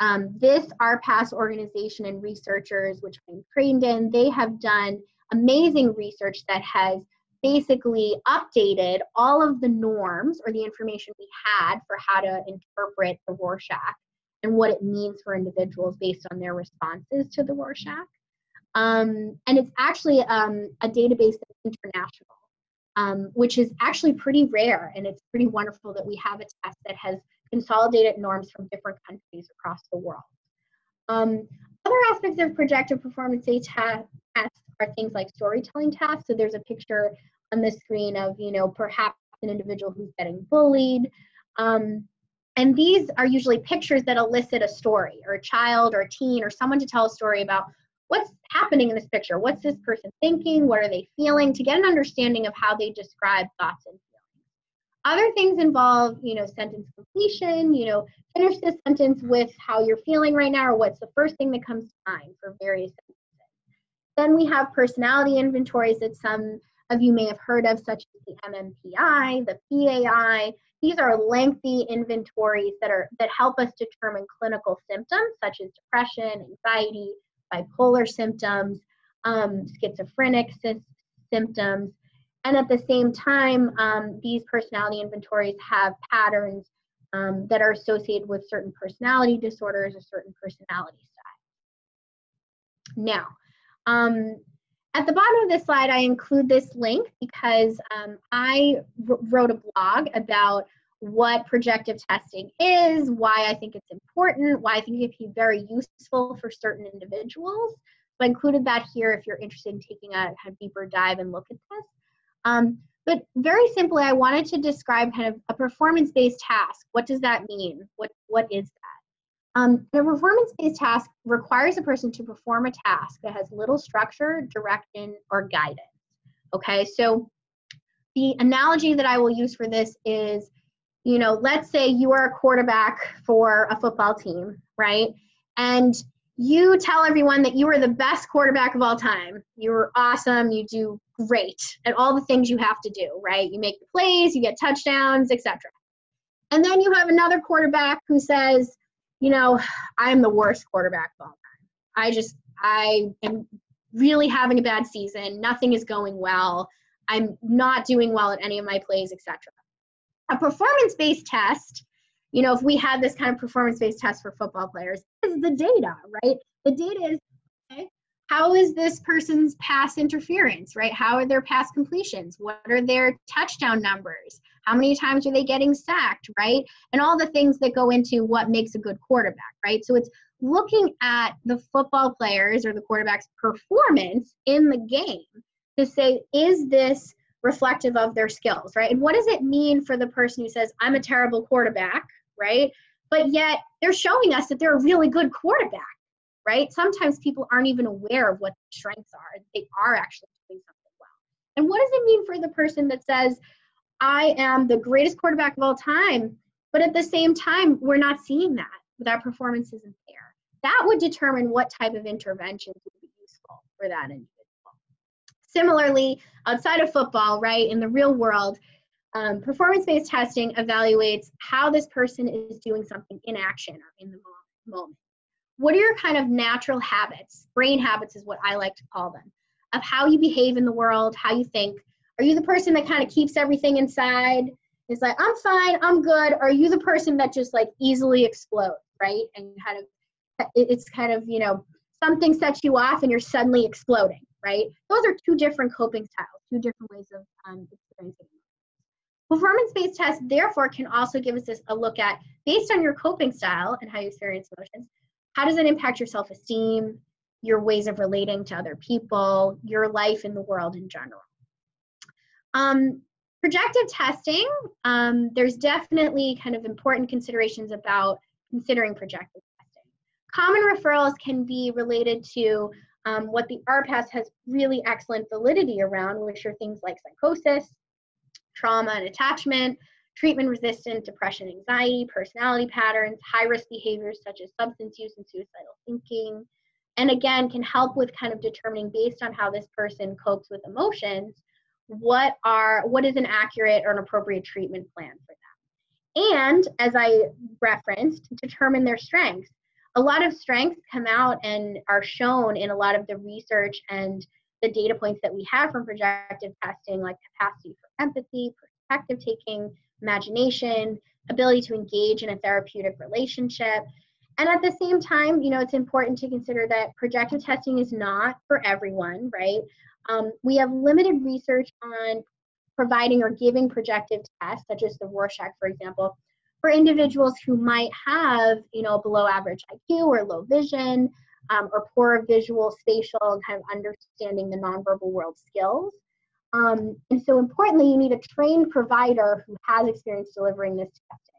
Um, this RPAS organization and researchers, which I'm trained in, they have done amazing research that has basically updated all of the norms or the information we had for how to interpret the Rorschach and what it means for individuals based on their responses to the Rorschach. Um, and it's actually um, a database that's international, um, which is actually pretty rare. And it's pretty wonderful that we have a test that has consolidated norms from different countries across the world. Um, other aspects of projective performance tests are things like storytelling tasks. So there's a picture on the screen of, you know, perhaps an individual who's getting bullied. Um, and these are usually pictures that elicit a story or a child or a teen or someone to tell a story about what's happening in this picture. What's this person thinking? What are they feeling? To get an understanding of how they describe thoughts and feelings. Other things involve, you know, sentence completion, you know, finish this sentence with how you're feeling right now or what's the first thing that comes to mind for various sentences. Then we have personality inventories that some of you may have heard of, such as the MMPI, the PAI. These are lengthy inventories that are that help us determine clinical symptoms such as depression, anxiety, bipolar symptoms, um, schizophrenic sy- symptoms, and at the same time, um, these personality inventories have patterns um, that are associated with certain personality disorders or certain personality styles. Now, um, at the bottom of this slide, I include this link because um, I wrote a blog about what projective testing is, why I think it's important, why I think it can be very useful for certain individuals. So I included that here if you're interested in taking a, deeper dive and look at this. Um, but very simply, I wanted to describe kind of a performance-based task. What does that mean? What, what is that? Um, a performance-based task requires a person to perform a task that has little structure, direction, or guidance. Okay, so the analogy that I will use for this is, you know, let's say you are a quarterback for a football team, right? And you tell everyone that you are the best quarterback of all time. You're awesome. You do great at all the things you have to do, right? You make the plays, you get touchdowns, etc. And then you have another quarterback who says, you know, I'm the worst quarterback of all time. I just, I am really having a bad season. Nothing is going well. I'm not doing well at any of my plays, etc. A performance-based test, you know, if we had this kind of performance-based test for football players, is the data, right? The data is how is this person's pass interference, right? How are their pass completions? What are their touchdown numbers? How many times are they getting sacked, right? And all the things that go into what makes a good quarterback, right? So it's looking at the football players or the quarterback's performance in the game to say, is this reflective of their skills, right? And what does it mean for the person who says, I'm a terrible quarterback, right? But yet they're showing us that they're a really good quarterback, right? Sometimes people aren't even aware of what their strengths are. They are actually doing something well. And what does it mean for the person that says, I am the greatest quarterback of all time, but at the same time, we're not seeing that. That performance isn't there. That would determine what type of interventions would be useful for that individual. Similarly, outside of football, right, in the real world, um, performance-based testing evaluates how this person is doing something in action or in the moment. What are your kind of natural habits? Brain habits is what I like to call them, of how you behave in the world, how you think, are you the person that kind of keeps everything inside? It's like, I'm fine, I'm good. Or are you the person that just like easily explodes, right? And kind of, it's kind of, you know, something sets you off and you're suddenly exploding, right? Those are two different coping styles, two different ways of um, experiencing Performance-based tests, therefore, can also give us this, a look at, based on your coping style and how you experience emotions, how does it impact your self-esteem, your ways of relating to other people, your life in the world in general. Um, projective testing, um, there's definitely kind of important considerations about considering projective testing. Common referrals can be related to um, what the RPAS has really excellent validity around, which are things like psychosis, trauma and attachment, treatment resistant depression, anxiety, personality patterns, high risk behaviors such as substance use and suicidal thinking. And again, can help with kind of determining based on how this person copes with emotions what are what is an accurate or an appropriate treatment plan for them and as i referenced determine their strengths a lot of strengths come out and are shown in a lot of the research and the data points that we have from projective testing like capacity for empathy perspective taking imagination ability to engage in a therapeutic relationship and at the same time you know it's important to consider that projective testing is not for everyone right um, we have limited research on providing or giving projective tests, such as the Rorschach, for example, for individuals who might have, you know, below average IQ or low vision um, or poor visual, spatial, kind of understanding the nonverbal world skills. Um, and so importantly, you need a trained provider who has experience delivering this testing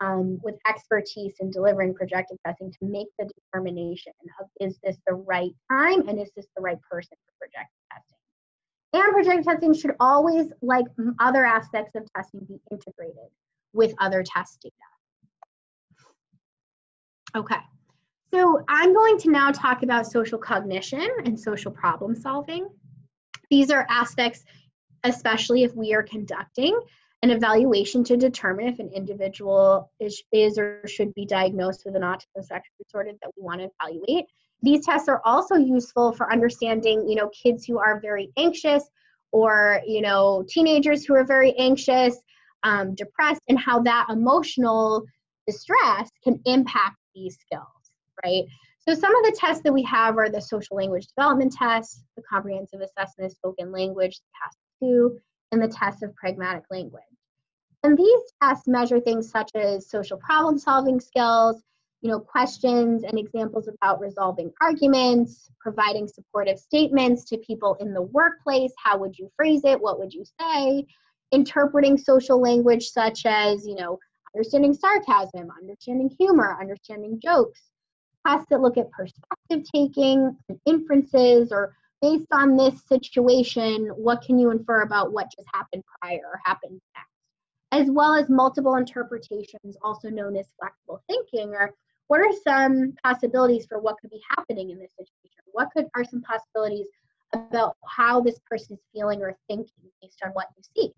um, with expertise in delivering projective testing to make the determination of is this the right time and is this the right person for projective testing. And projective testing should always, like other aspects of testing, be integrated with other test data. Okay, so I'm going to now talk about social cognition and social problem solving. These are aspects, especially if we are conducting an evaluation to determine if an individual is, is or should be diagnosed with an autism spectrum disorder that we want to evaluate. These tests are also useful for understanding, you know, kids who are very anxious or, you know, teenagers who are very anxious, um, depressed, and how that emotional distress can impact these skills, right? So some of the tests that we have are the social language development test, the comprehensive assessment of spoken language, task two, and the test of pragmatic language. And these tests measure things such as social problem solving skills, you know, questions and examples about resolving arguments, providing supportive statements to people in the workplace. How would you phrase it? What would you say? Interpreting social language such as, you know, understanding sarcasm, understanding humor, understanding jokes. Tests that look at perspective taking, inferences, or based on this situation, what can you infer about what just happened prior or happened next? as well as multiple interpretations, also known as flexible thinking, or what are some possibilities for what could be happening in this situation? What could are some possibilities about how this person is feeling or thinking based on what you see?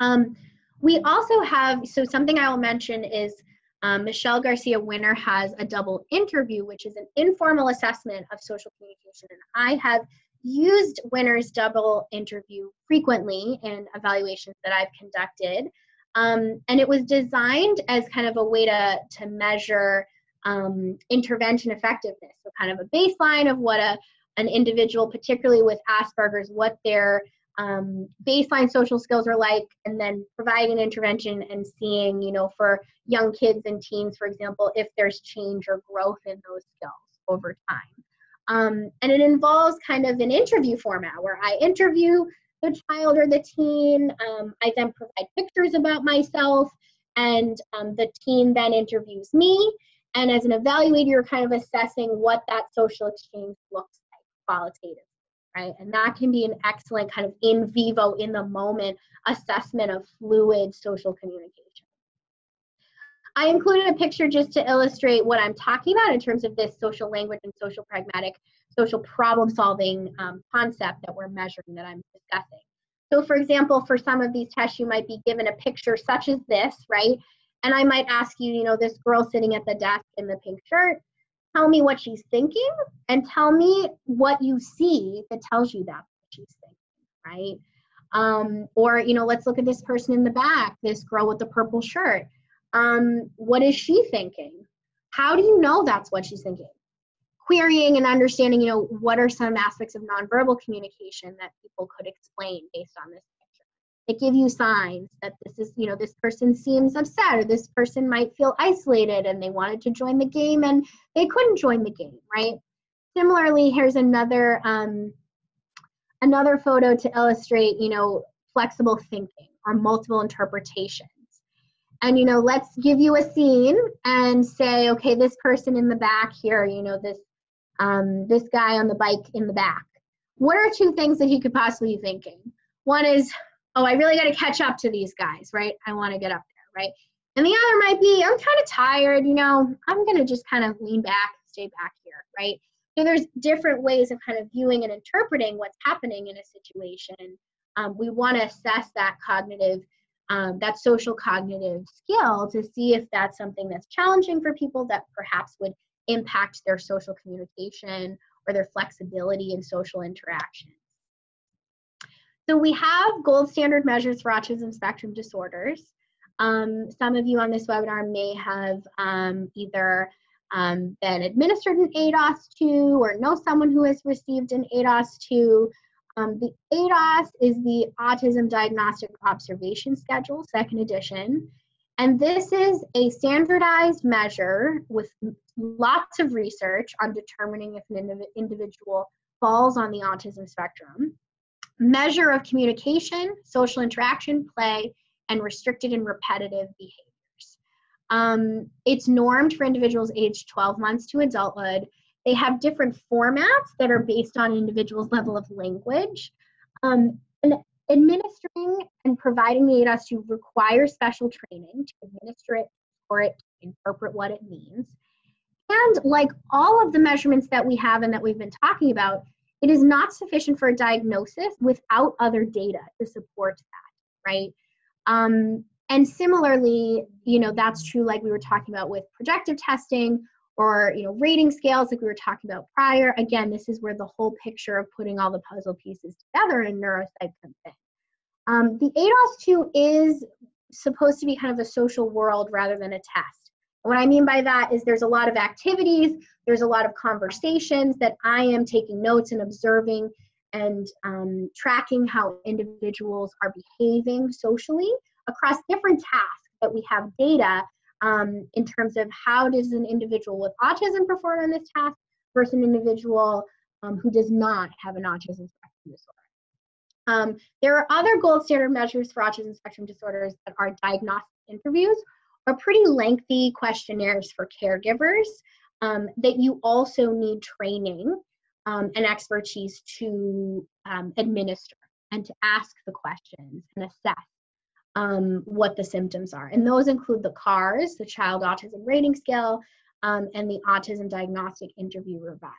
Um, we also have, so something I will mention is um, Michelle Garcia Winner has a double interview, which is an informal assessment of social communication. And I have used Winner's double interview frequently in evaluations that I've conducted. Um, and it was designed as kind of a way to, to measure um, intervention effectiveness. So kind of a baseline of what a, an individual, particularly with Asperger's, what their um, baseline social skills are like, and then providing an intervention and seeing, you know, for young kids and teens, for example, if there's change or growth in those skills over time. Um, and it involves kind of an interview format where I interview the child or the teen. Um, I then provide pictures about myself, and um, the teen then interviews me. And as an evaluator, you're kind of assessing what that social exchange looks like qualitatively, right? And that can be an excellent kind of in vivo, in the moment assessment of fluid social communication. I included a picture just to illustrate what I'm talking about in terms of this social language and social pragmatic social problem solving um, concept that we're measuring that I'm discussing. So for example, for some of these tests, you might be given a picture such as this, right? And I might ask you, you know, this girl sitting at the desk in the pink shirt, tell me what she's thinking and tell me what you see that tells you that she's thinking, right? Um, or, you know, let's look at this person in the back, this girl with the purple shirt. Um, what is she thinking? How do you know that's what she's thinking? querying and understanding, you know, what are some aspects of nonverbal communication that people could explain based on this It give you signs that this is, you know, this person seems upset or this person might feel isolated and they wanted to join the game and they couldn't join the game, right? Similarly, here's another um, another photo to illustrate, you know, flexible thinking or multiple interpretations. And you know, let's give you a scene and say, okay, this person in the back here, you know, this um, this guy on the bike in the back. What are two things that he could possibly be thinking? One is, oh, I really got to catch up to these guys, right? I want to get up there, right? And the other might be, I'm kind of tired, you know, I'm going to just kind of lean back, stay back here, right? So there's different ways of kind of viewing and interpreting what's happening in a situation um, we want to assess that cognitive, um, that social cognitive skill to see if that's something that's challenging for people that perhaps would impact their social communication or their flexibility in social interactions. So we have gold standard measures for autism spectrum disorders. Um, some of you on this webinar may have um, either um, been administered an ADOS-2 or know someone who has received an ADOS-2. Um, the ADOS is the Autism Diagnostic Observation Schedule, second edition. And this is a standardized measure with lots of research on determining if an individual falls on the autism spectrum. Measure of communication, social interaction, play, and restricted and repetitive behaviors. Um, it's normed for individuals aged 12 months to adulthood. They have different formats that are based on individuals' level of language. Um, and administering and providing the ADOS-2 requires special training to administer it or it to interpret what it means. And like all of the measurements that we have and that we've been talking about, it is not sufficient for a diagnosis without other data to support that, right? Um, and similarly, you know, that's true like we were talking about with projective testing or, you know, rating scales like we were talking about prior. Again, this is where the whole picture of putting all the puzzle pieces together in neuropsych comes in. Um, the ADOS-2 is supposed to be kind of a social world rather than a test. What I mean by that is there's a lot of activities, there's a lot of conversations that I am taking notes and observing and um, tracking how individuals are behaving socially across different tasks that we have data um, in terms of how does an individual with autism perform on this task versus an individual um, who does not have an autism spectrum disorder. Um, there are other gold standard measures for autism spectrum disorders that are diagnostic interviews or pretty lengthy questionnaires for caregivers um, that you also need training um, and expertise to um, administer and to ask the questions and assess um, what the symptoms are. And those include the CARS, the Child Autism Rating Scale, um, and the Autism Diagnostic Interview Revised.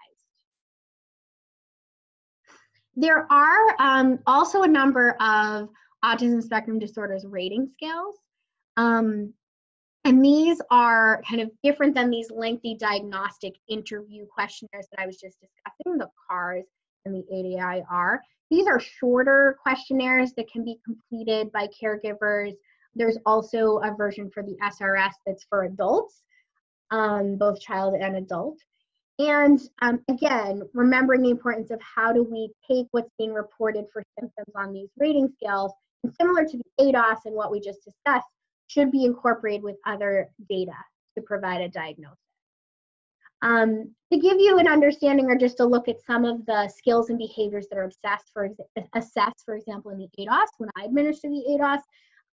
There are um, also a number of autism spectrum disorders rating scales. Um, and these are kind of different than these lengthy diagnostic interview questionnaires that I was just discussing, the CARS and the ADIR. These are shorter questionnaires that can be completed by caregivers. There's also a version for the SRS that's for adults, um, both child and adult. And um, again, remembering the importance of how do we take what's being reported for symptoms on these rating scales, and similar to the ADOS and what we just discussed, should be incorporated with other data to provide a diagnosis. Um, to give you an understanding or just a look at some of the skills and behaviors that are assessed for, assessed, for example, in the ADOS, when I administer the ADOS,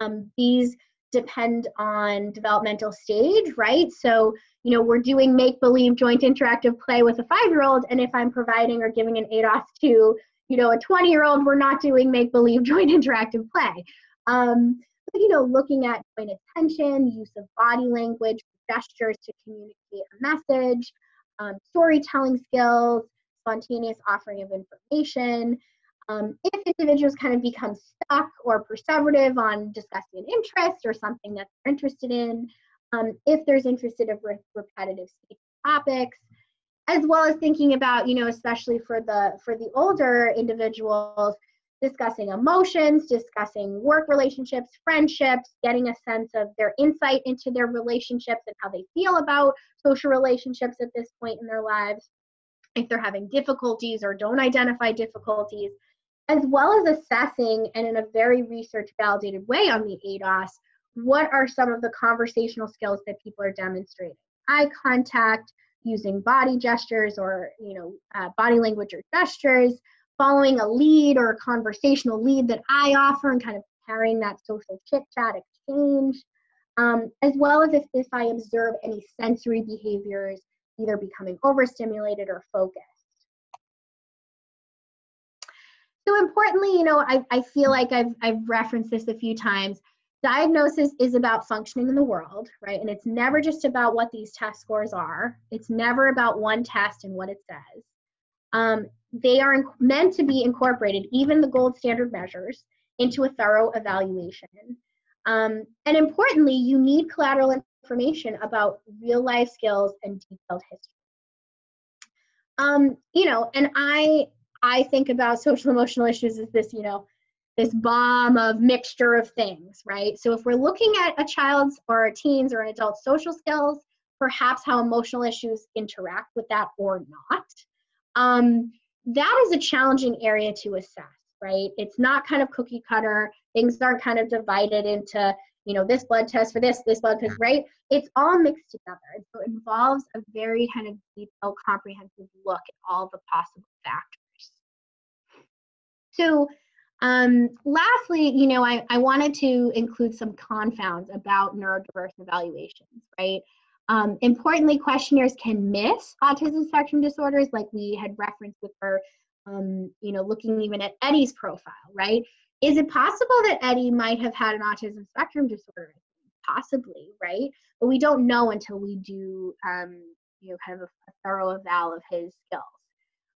um, these depend on developmental stage, right? So, you know, we're doing make-believe joint interactive play with a five-year-old, and if I'm providing or giving an ADOS to, you know, a 20-year-old, we're not doing make-believe joint interactive play. Um, you know, looking at joint attention, use of body language, gestures to communicate a message, um, storytelling skills, spontaneous offering of information. Um, if individuals kind of become stuck or perseverative on discussing an interest or something that they're interested in, um, if there's interested of re repetitive topics, as well as thinking about, you know, especially for the for the older individuals, discussing emotions, discussing work relationships, friendships, getting a sense of their insight into their relationships and how they feel about social relationships at this point in their lives, if they're having difficulties or don't identify difficulties, as well as assessing and in a very research validated way on the ADOS, what are some of the conversational skills that people are demonstrating? Eye contact, using body gestures or you know uh, body language or gestures, following a lead or a conversational lead that I offer and kind of carrying that social chit chat exchange, um, as well as if, if I observe any sensory behaviors, either becoming overstimulated or focused. So importantly, you know, I, I feel like I've, I've referenced this a few times. Diagnosis is about functioning in the world, right? And it's never just about what these test scores are. It's never about one test and what it says. Um, they are meant to be incorporated, even the gold standard measures, into a thorough evaluation. Um, and importantly, you need collateral information about real life skills and detailed history. Um, you know, and I I think about social emotional issues as this, you know, this bomb of mixture of things, right? So if we're looking at a child's or a teen's or an adult's social skills, perhaps how emotional issues interact with that or not, um, that is a challenging area to assess, right? It's not kind of cookie cutter. Things aren't kind of divided into, you know, this blood test for this, this blood test, right? It's all mixed together. So it involves a very kind of detailed, comprehensive look at all the possible factors. So um, lastly, you know, I, I wanted to include some confounds about neurodiverse evaluations, right? Um, importantly, questionnaires can miss autism spectrum disorders, like we had referenced with her, um, you know, looking even at Eddie's profile, right? Is it possible that Eddie might have had an autism spectrum disorder? Possibly, right? But we don't know until we do, um, you know, kind of a, a thorough eval of his skills.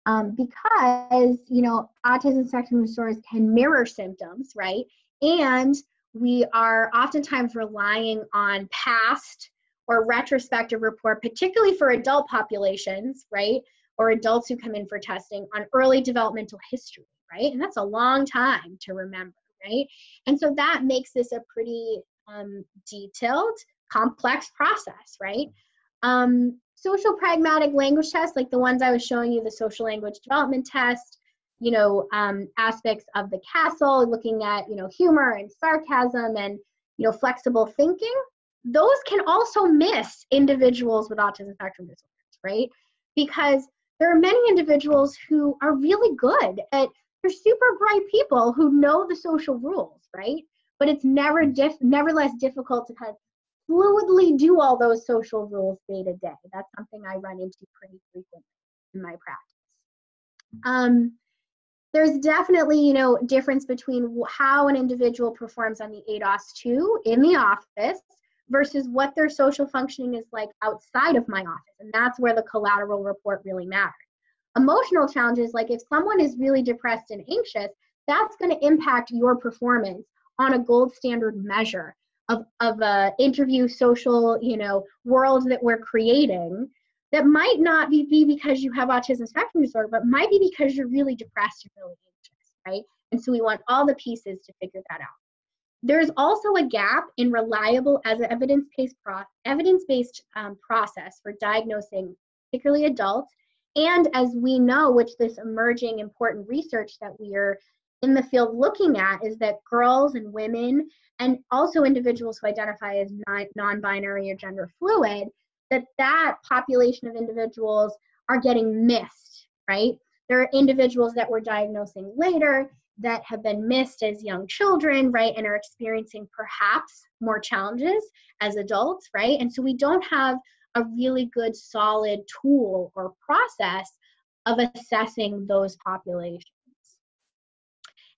Um, because, you know, autism spectrum disorders can mirror symptoms, right? And we are oftentimes relying on past or retrospective report, particularly for adult populations, right? Or adults who come in for testing on early developmental history, right? And that's a long time to remember, right? And so that makes this a pretty um, detailed, complex process, right? Um, social pragmatic language tests, like the ones I was showing you, the social language development test, you know, um, aspects of the CASL, looking at, you know, humor and sarcasm and, you know, flexible thinking, those can also miss individuals with autism spectrum disorders, right? Because there are many individuals who are really good at they're super bright people who know the social rules, right? But it's never diff- nevertheless difficult to kind of fluidly do all those social rules day to day. That's something I run into pretty frequently in my practice. Um, there's definitely, you know, difference between how an individual performs on the ADOS-2 in the office versus what their social functioning is like outside of my office. And that's where the collateral report really matters. Emotional challenges, like if someone is really depressed and anxious, that's going to impact your performance on a gold standard measure of, of a interview social, you know, world that we're creating that might not be, be because you have autism spectrum disorder, but might be because you're really depressed and really anxious, right? And so we want all the pieces to figure that out. There's also a gap in reliable as an evidence-based pro- evidence-based um, process for diagnosing, particularly adults, and as we know, which this emerging important research that we are in the field looking at is that girls and women and also individuals who identify as non-binary or gender fluid that that population of individuals are getting missed right? There are individuals that we're diagnosing later that have been missed as young children, right, and are experiencing perhaps more challenges as adults, right? And so we don't have a really good, solid tool or process of assessing those populations.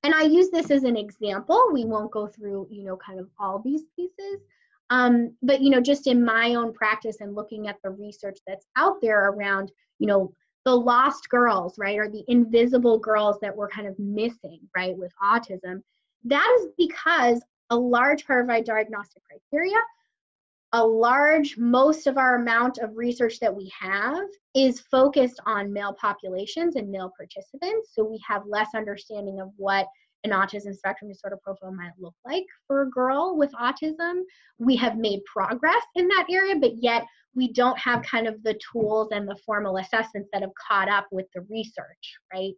And I use this as an example. We won't go through, you know, kind of all these pieces. Um, but, you know, just in my own practice and looking at the research that's out there around, you know, the lost girls, right, or the invisible girls that we're kind of missing, right, with autism, that is because a large part of our diagnostic criteria, a large, most of our amount of research that we have is focused on male populations and male participants. So we have less understanding of what an autism spectrum disorder profile might look like for a girl with autism. We have made progress in that area, but yet we don't have kind of the tools and the formal assessments that have caught up with the research, right?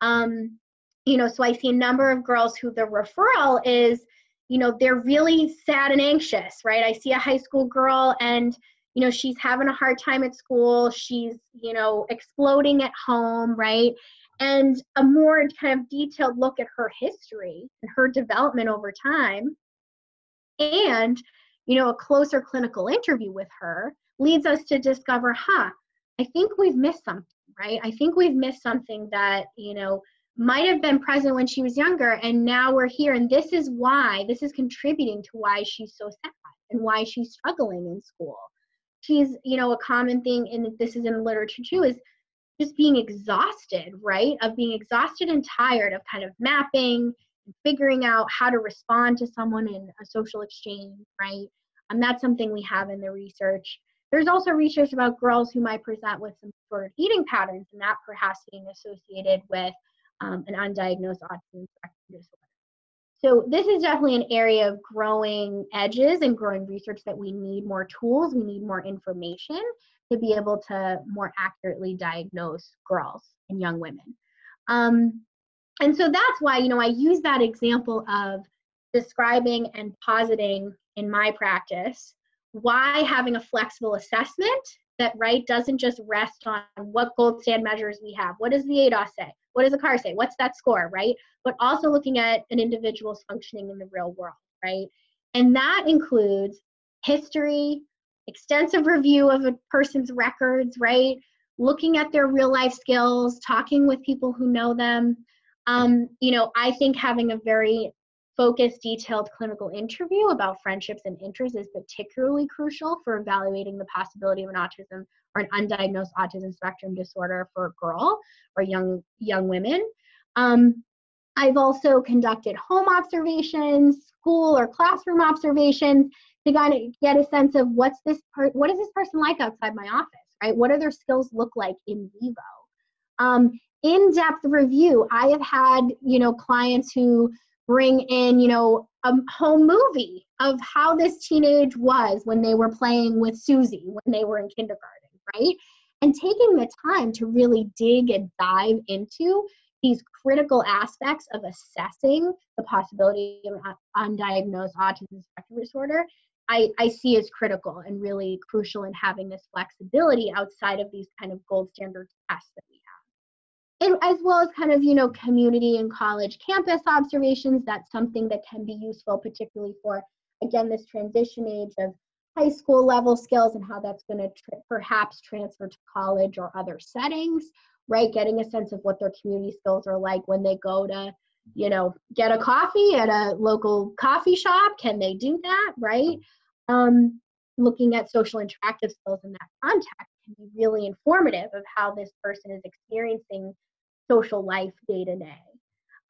Um, you know, so I see a number of girls who the referral is, you know, they're really sad and anxious, right? I see a high school girl and, you know, she's having a hard time at school. She's, you know, exploding at home, right? And a more kind of detailed look at her history and her development over time and you know a closer clinical interview with her leads us to discover, huh, I think we've missed something, right? I think we've missed something that, you know, might have been present when she was younger and now we're here and this is why this is contributing to why she's so sad and why she's struggling in school she's you know a common thing and this is in literature too is just being exhausted right of being exhausted and tired of kind of mapping figuring out how to respond to someone in a social exchange, right? And that's something we have in the research. There's also research about girls who might present with some sort of eating patterns, and that perhaps being associated with um, an undiagnosed autism spectrum disorder. So this is definitely an area of growing edges and growing research that we need more tools, we need more information to be able to more accurately diagnose girls and young women. Um, and so that's why, you know, I use that example of describing and positing in my practice why having a flexible assessment that right doesn't just rest on what gold stand measures we have. What does the ados say? What does the car say? What's that score right? But also looking at an individual's functioning in the real world right? And that includes history extensive review of a person's records right? Looking at their real life skills talking with people who know them. Um, you know i think having a very focused, detailed clinical interview about friendships and interests is particularly crucial for evaluating the possibility of an autism or an undiagnosed autism spectrum disorder for a girl or young young women. Um, I've also conducted home observations, school or classroom observations to kind of get a sense of what's this per- what is this person like outside my office, right? What do their skills look like in vivo? Um, in-depth review. I have had you know clients who bring in, you know, a home movie of how this teenage was when they were playing with Susie when they were in kindergarten, right? And taking the time to really dig and dive into these critical aspects of assessing the possibility of undiagnosed autism spectrum disorder, I, I see as critical and really crucial in having this flexibility outside of these kind of gold standard tests that we and as well as kind of you know community and college campus observations that's something that can be useful particularly for again this transition age of high school level skills and how that's going to perhaps transfer to college or other settings right? Getting a sense of what their community skills are like when they go to you know get a coffee at a local coffee shop. Can they do that right? Um, looking at social interactive skills in that context can be really informative of how this person is experiencing social life day to day.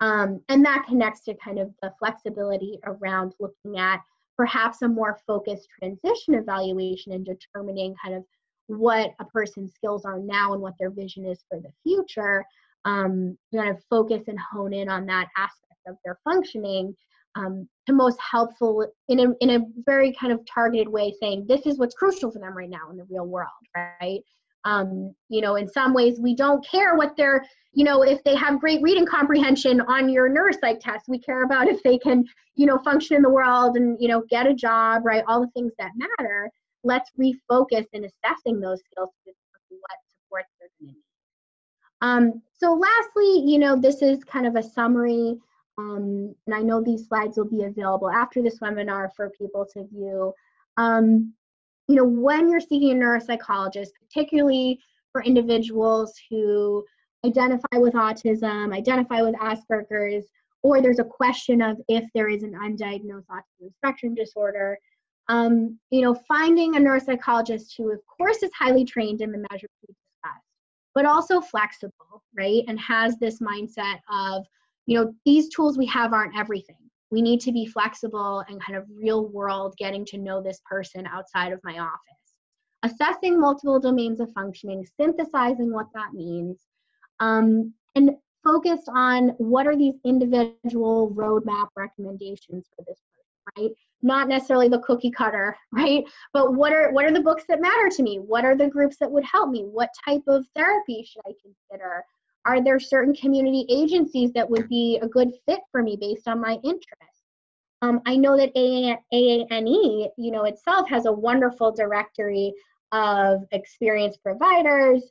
Um, and that connects to kind of the flexibility around looking at perhaps a more focused transition evaluation and determining kind of what a person's skills are now and what their vision is for the future. Um, kind of focus and hone in on that aspect of their functioning um, to most helpful in a, in a very kind of targeted way, saying this is what's crucial for them right now in the real world, right? Um, you know, in some ways, we don't care what they're, you know, if they have great reading comprehension on your neuropsych test. We care about if they can, you know, function in the world and, you know, get a job, right? All the things that matter. Let's refocus in assessing those skills to what supports to need. Um, so lastly, you know, this is kind of a summary, um, and I know these slides will be available after this webinar for people to view. Um, you know, when you're seeking a neuropsychologist, particularly for individuals who identify with autism, identify with Asperger's, or there's a question of if there is an undiagnosed autism spectrum disorder, um, you know, finding a neuropsychologist who, of course, is highly trained in the measures we discussed, but also flexible, right, and has this mindset of, you know, these tools we have aren't everything we need to be flexible and kind of real world getting to know this person outside of my office. Assessing multiple domains of functioning, synthesizing what that means, um, and focused on what are these individual roadmap recommendations for this person, right? Not necessarily the cookie cutter, right? But what are what are the books that matter to me? What are the groups that would help me? What type of therapy should I consider? Are there certain community agencies that would be a good fit for me based on my interests? Um, I know that AANE, you know, itself has a wonderful directory of experienced providers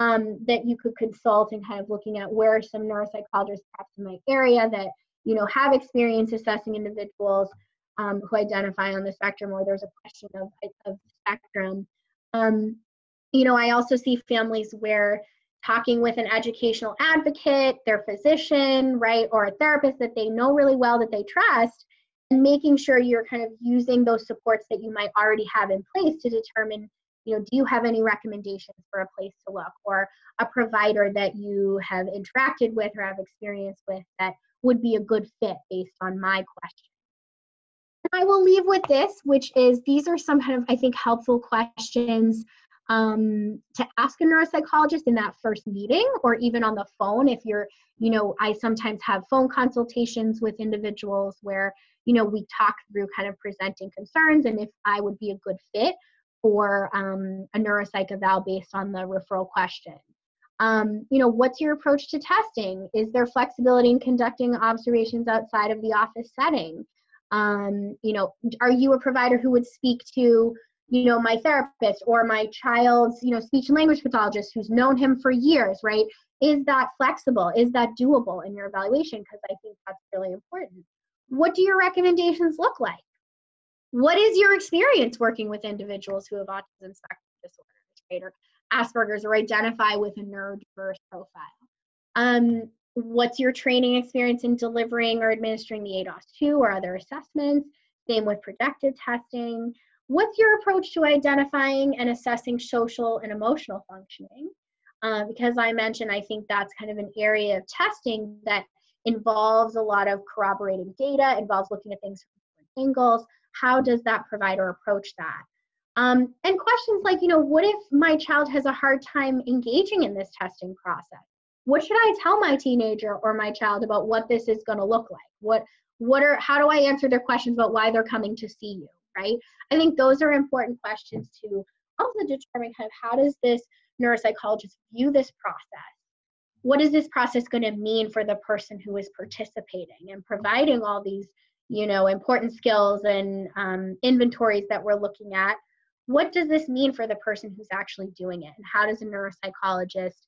um, that you could consult and kind of looking at where are some neuropsychologists perhaps in my area that, you know, have experience assessing individuals um, who identify on the spectrum or there's a question of, of spectrum. Um, you know, I also see families where talking with an educational advocate, their physician, right, or a therapist that they know really well that they trust, and making sure you're kind of using those supports that you might already have in place to determine you know, do you have any recommendations for a place to look or a provider that you have interacted with or have experience with that would be a good fit based on my question? I will leave with this, which is these are some kind of, I think, helpful questions um, to ask a neuropsychologist in that first meeting or even on the phone if you're, you know, I sometimes have phone consultations with individuals where, you know, we talk through kind of presenting concerns and if I would be a good fit for um, a neuropsych eval based on the referral question. Um, you know, what's your approach to testing? Is there flexibility in conducting observations outside of the office setting? Um, you know, are you a provider who would speak to, you know, my therapist or my child's, you know, speech and language pathologist who's known him for years, right? Is that flexible? Is that doable in your evaluation? Because I think that's really important. What do your recommendations look like? What is your experience working with individuals who have autism spectrum disorders, right? Or Asperger's or identify with a neurodiverse profile? Um, what's your training experience in delivering or administering the ADOS2 or other assessments? Same with projective testing. What's your approach to identifying and assessing social and emotional functioning? Uh, because I mentioned, I think that's kind of an area of testing that involves a lot of corroborating data, involves looking at things from different angles. How does that provider approach that? Um, and questions like, you know, what if my child has a hard time engaging in this testing process? what should I tell my teenager or my child about what this is going to look like? What what are how do I answer their questions about why they're coming to see you, right? I think those are important questions to also determine kind of how does this neuropsychologist view this process? What is this process going to mean for the person who is participating and providing all these, you know, important skills and um, inventories that we're looking at? What does this mean for the person who's actually doing it? And how does a neuropsychologist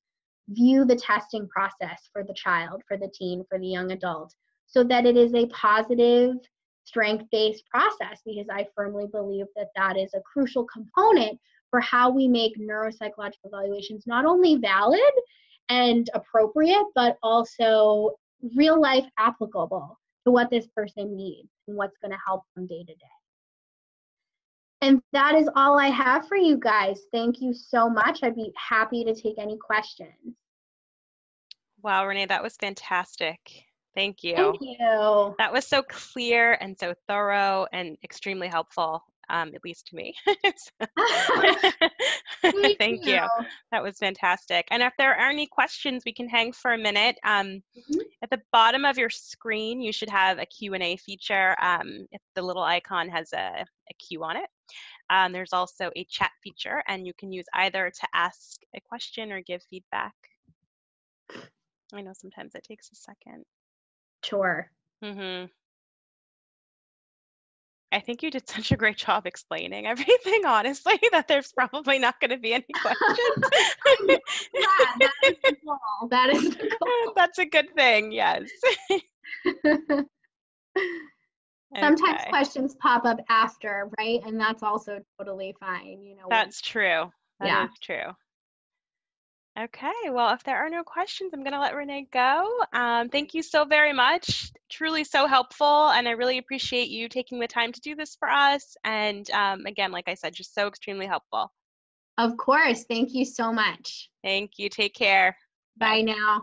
view the testing process for the child, for the teen, for the young adult, so that it is a positive, strength based process because I firmly believe that that is a crucial component for how we make neuropsychological evaluations not only valid and appropriate, but also real life applicable to what this person needs and what's going to help them day to day. And that is all I have for you guys. Thank you so much. I'd be happy to take any questions. Wow, Renee, that was fantastic. Thank you. Thank you. That was so clear and so thorough and extremely helpful, um, at least to me. Thank, Thank you. you. That was fantastic. And if there are any questions, we can hang for a minute. Um, mm-hmm. At the bottom of your screen, you should have a Q&A feature. Um, if the little icon has a, a Q on it. Um, there's also a chat feature, and you can use either to ask a question or give feedback. I know sometimes it takes a second. Sure. Mm-hmm. I think you did such a great job explaining everything, honestly, that there's probably not going to be any questions. yeah, that is the goal. That is the goal. That's a good thing, yes. Sometimes okay. questions pop up after, right? And that's also totally fine, you know. That's true. That yeah. true. Okay, well, if there are no questions, I'm going to let Renee go. Um, thank you so very much. Truly so helpful, and I really appreciate you taking the time to do this for us. And um, again, like I said, just so extremely helpful. Of course. Thank you so much. Thank you. Take care. Bye now.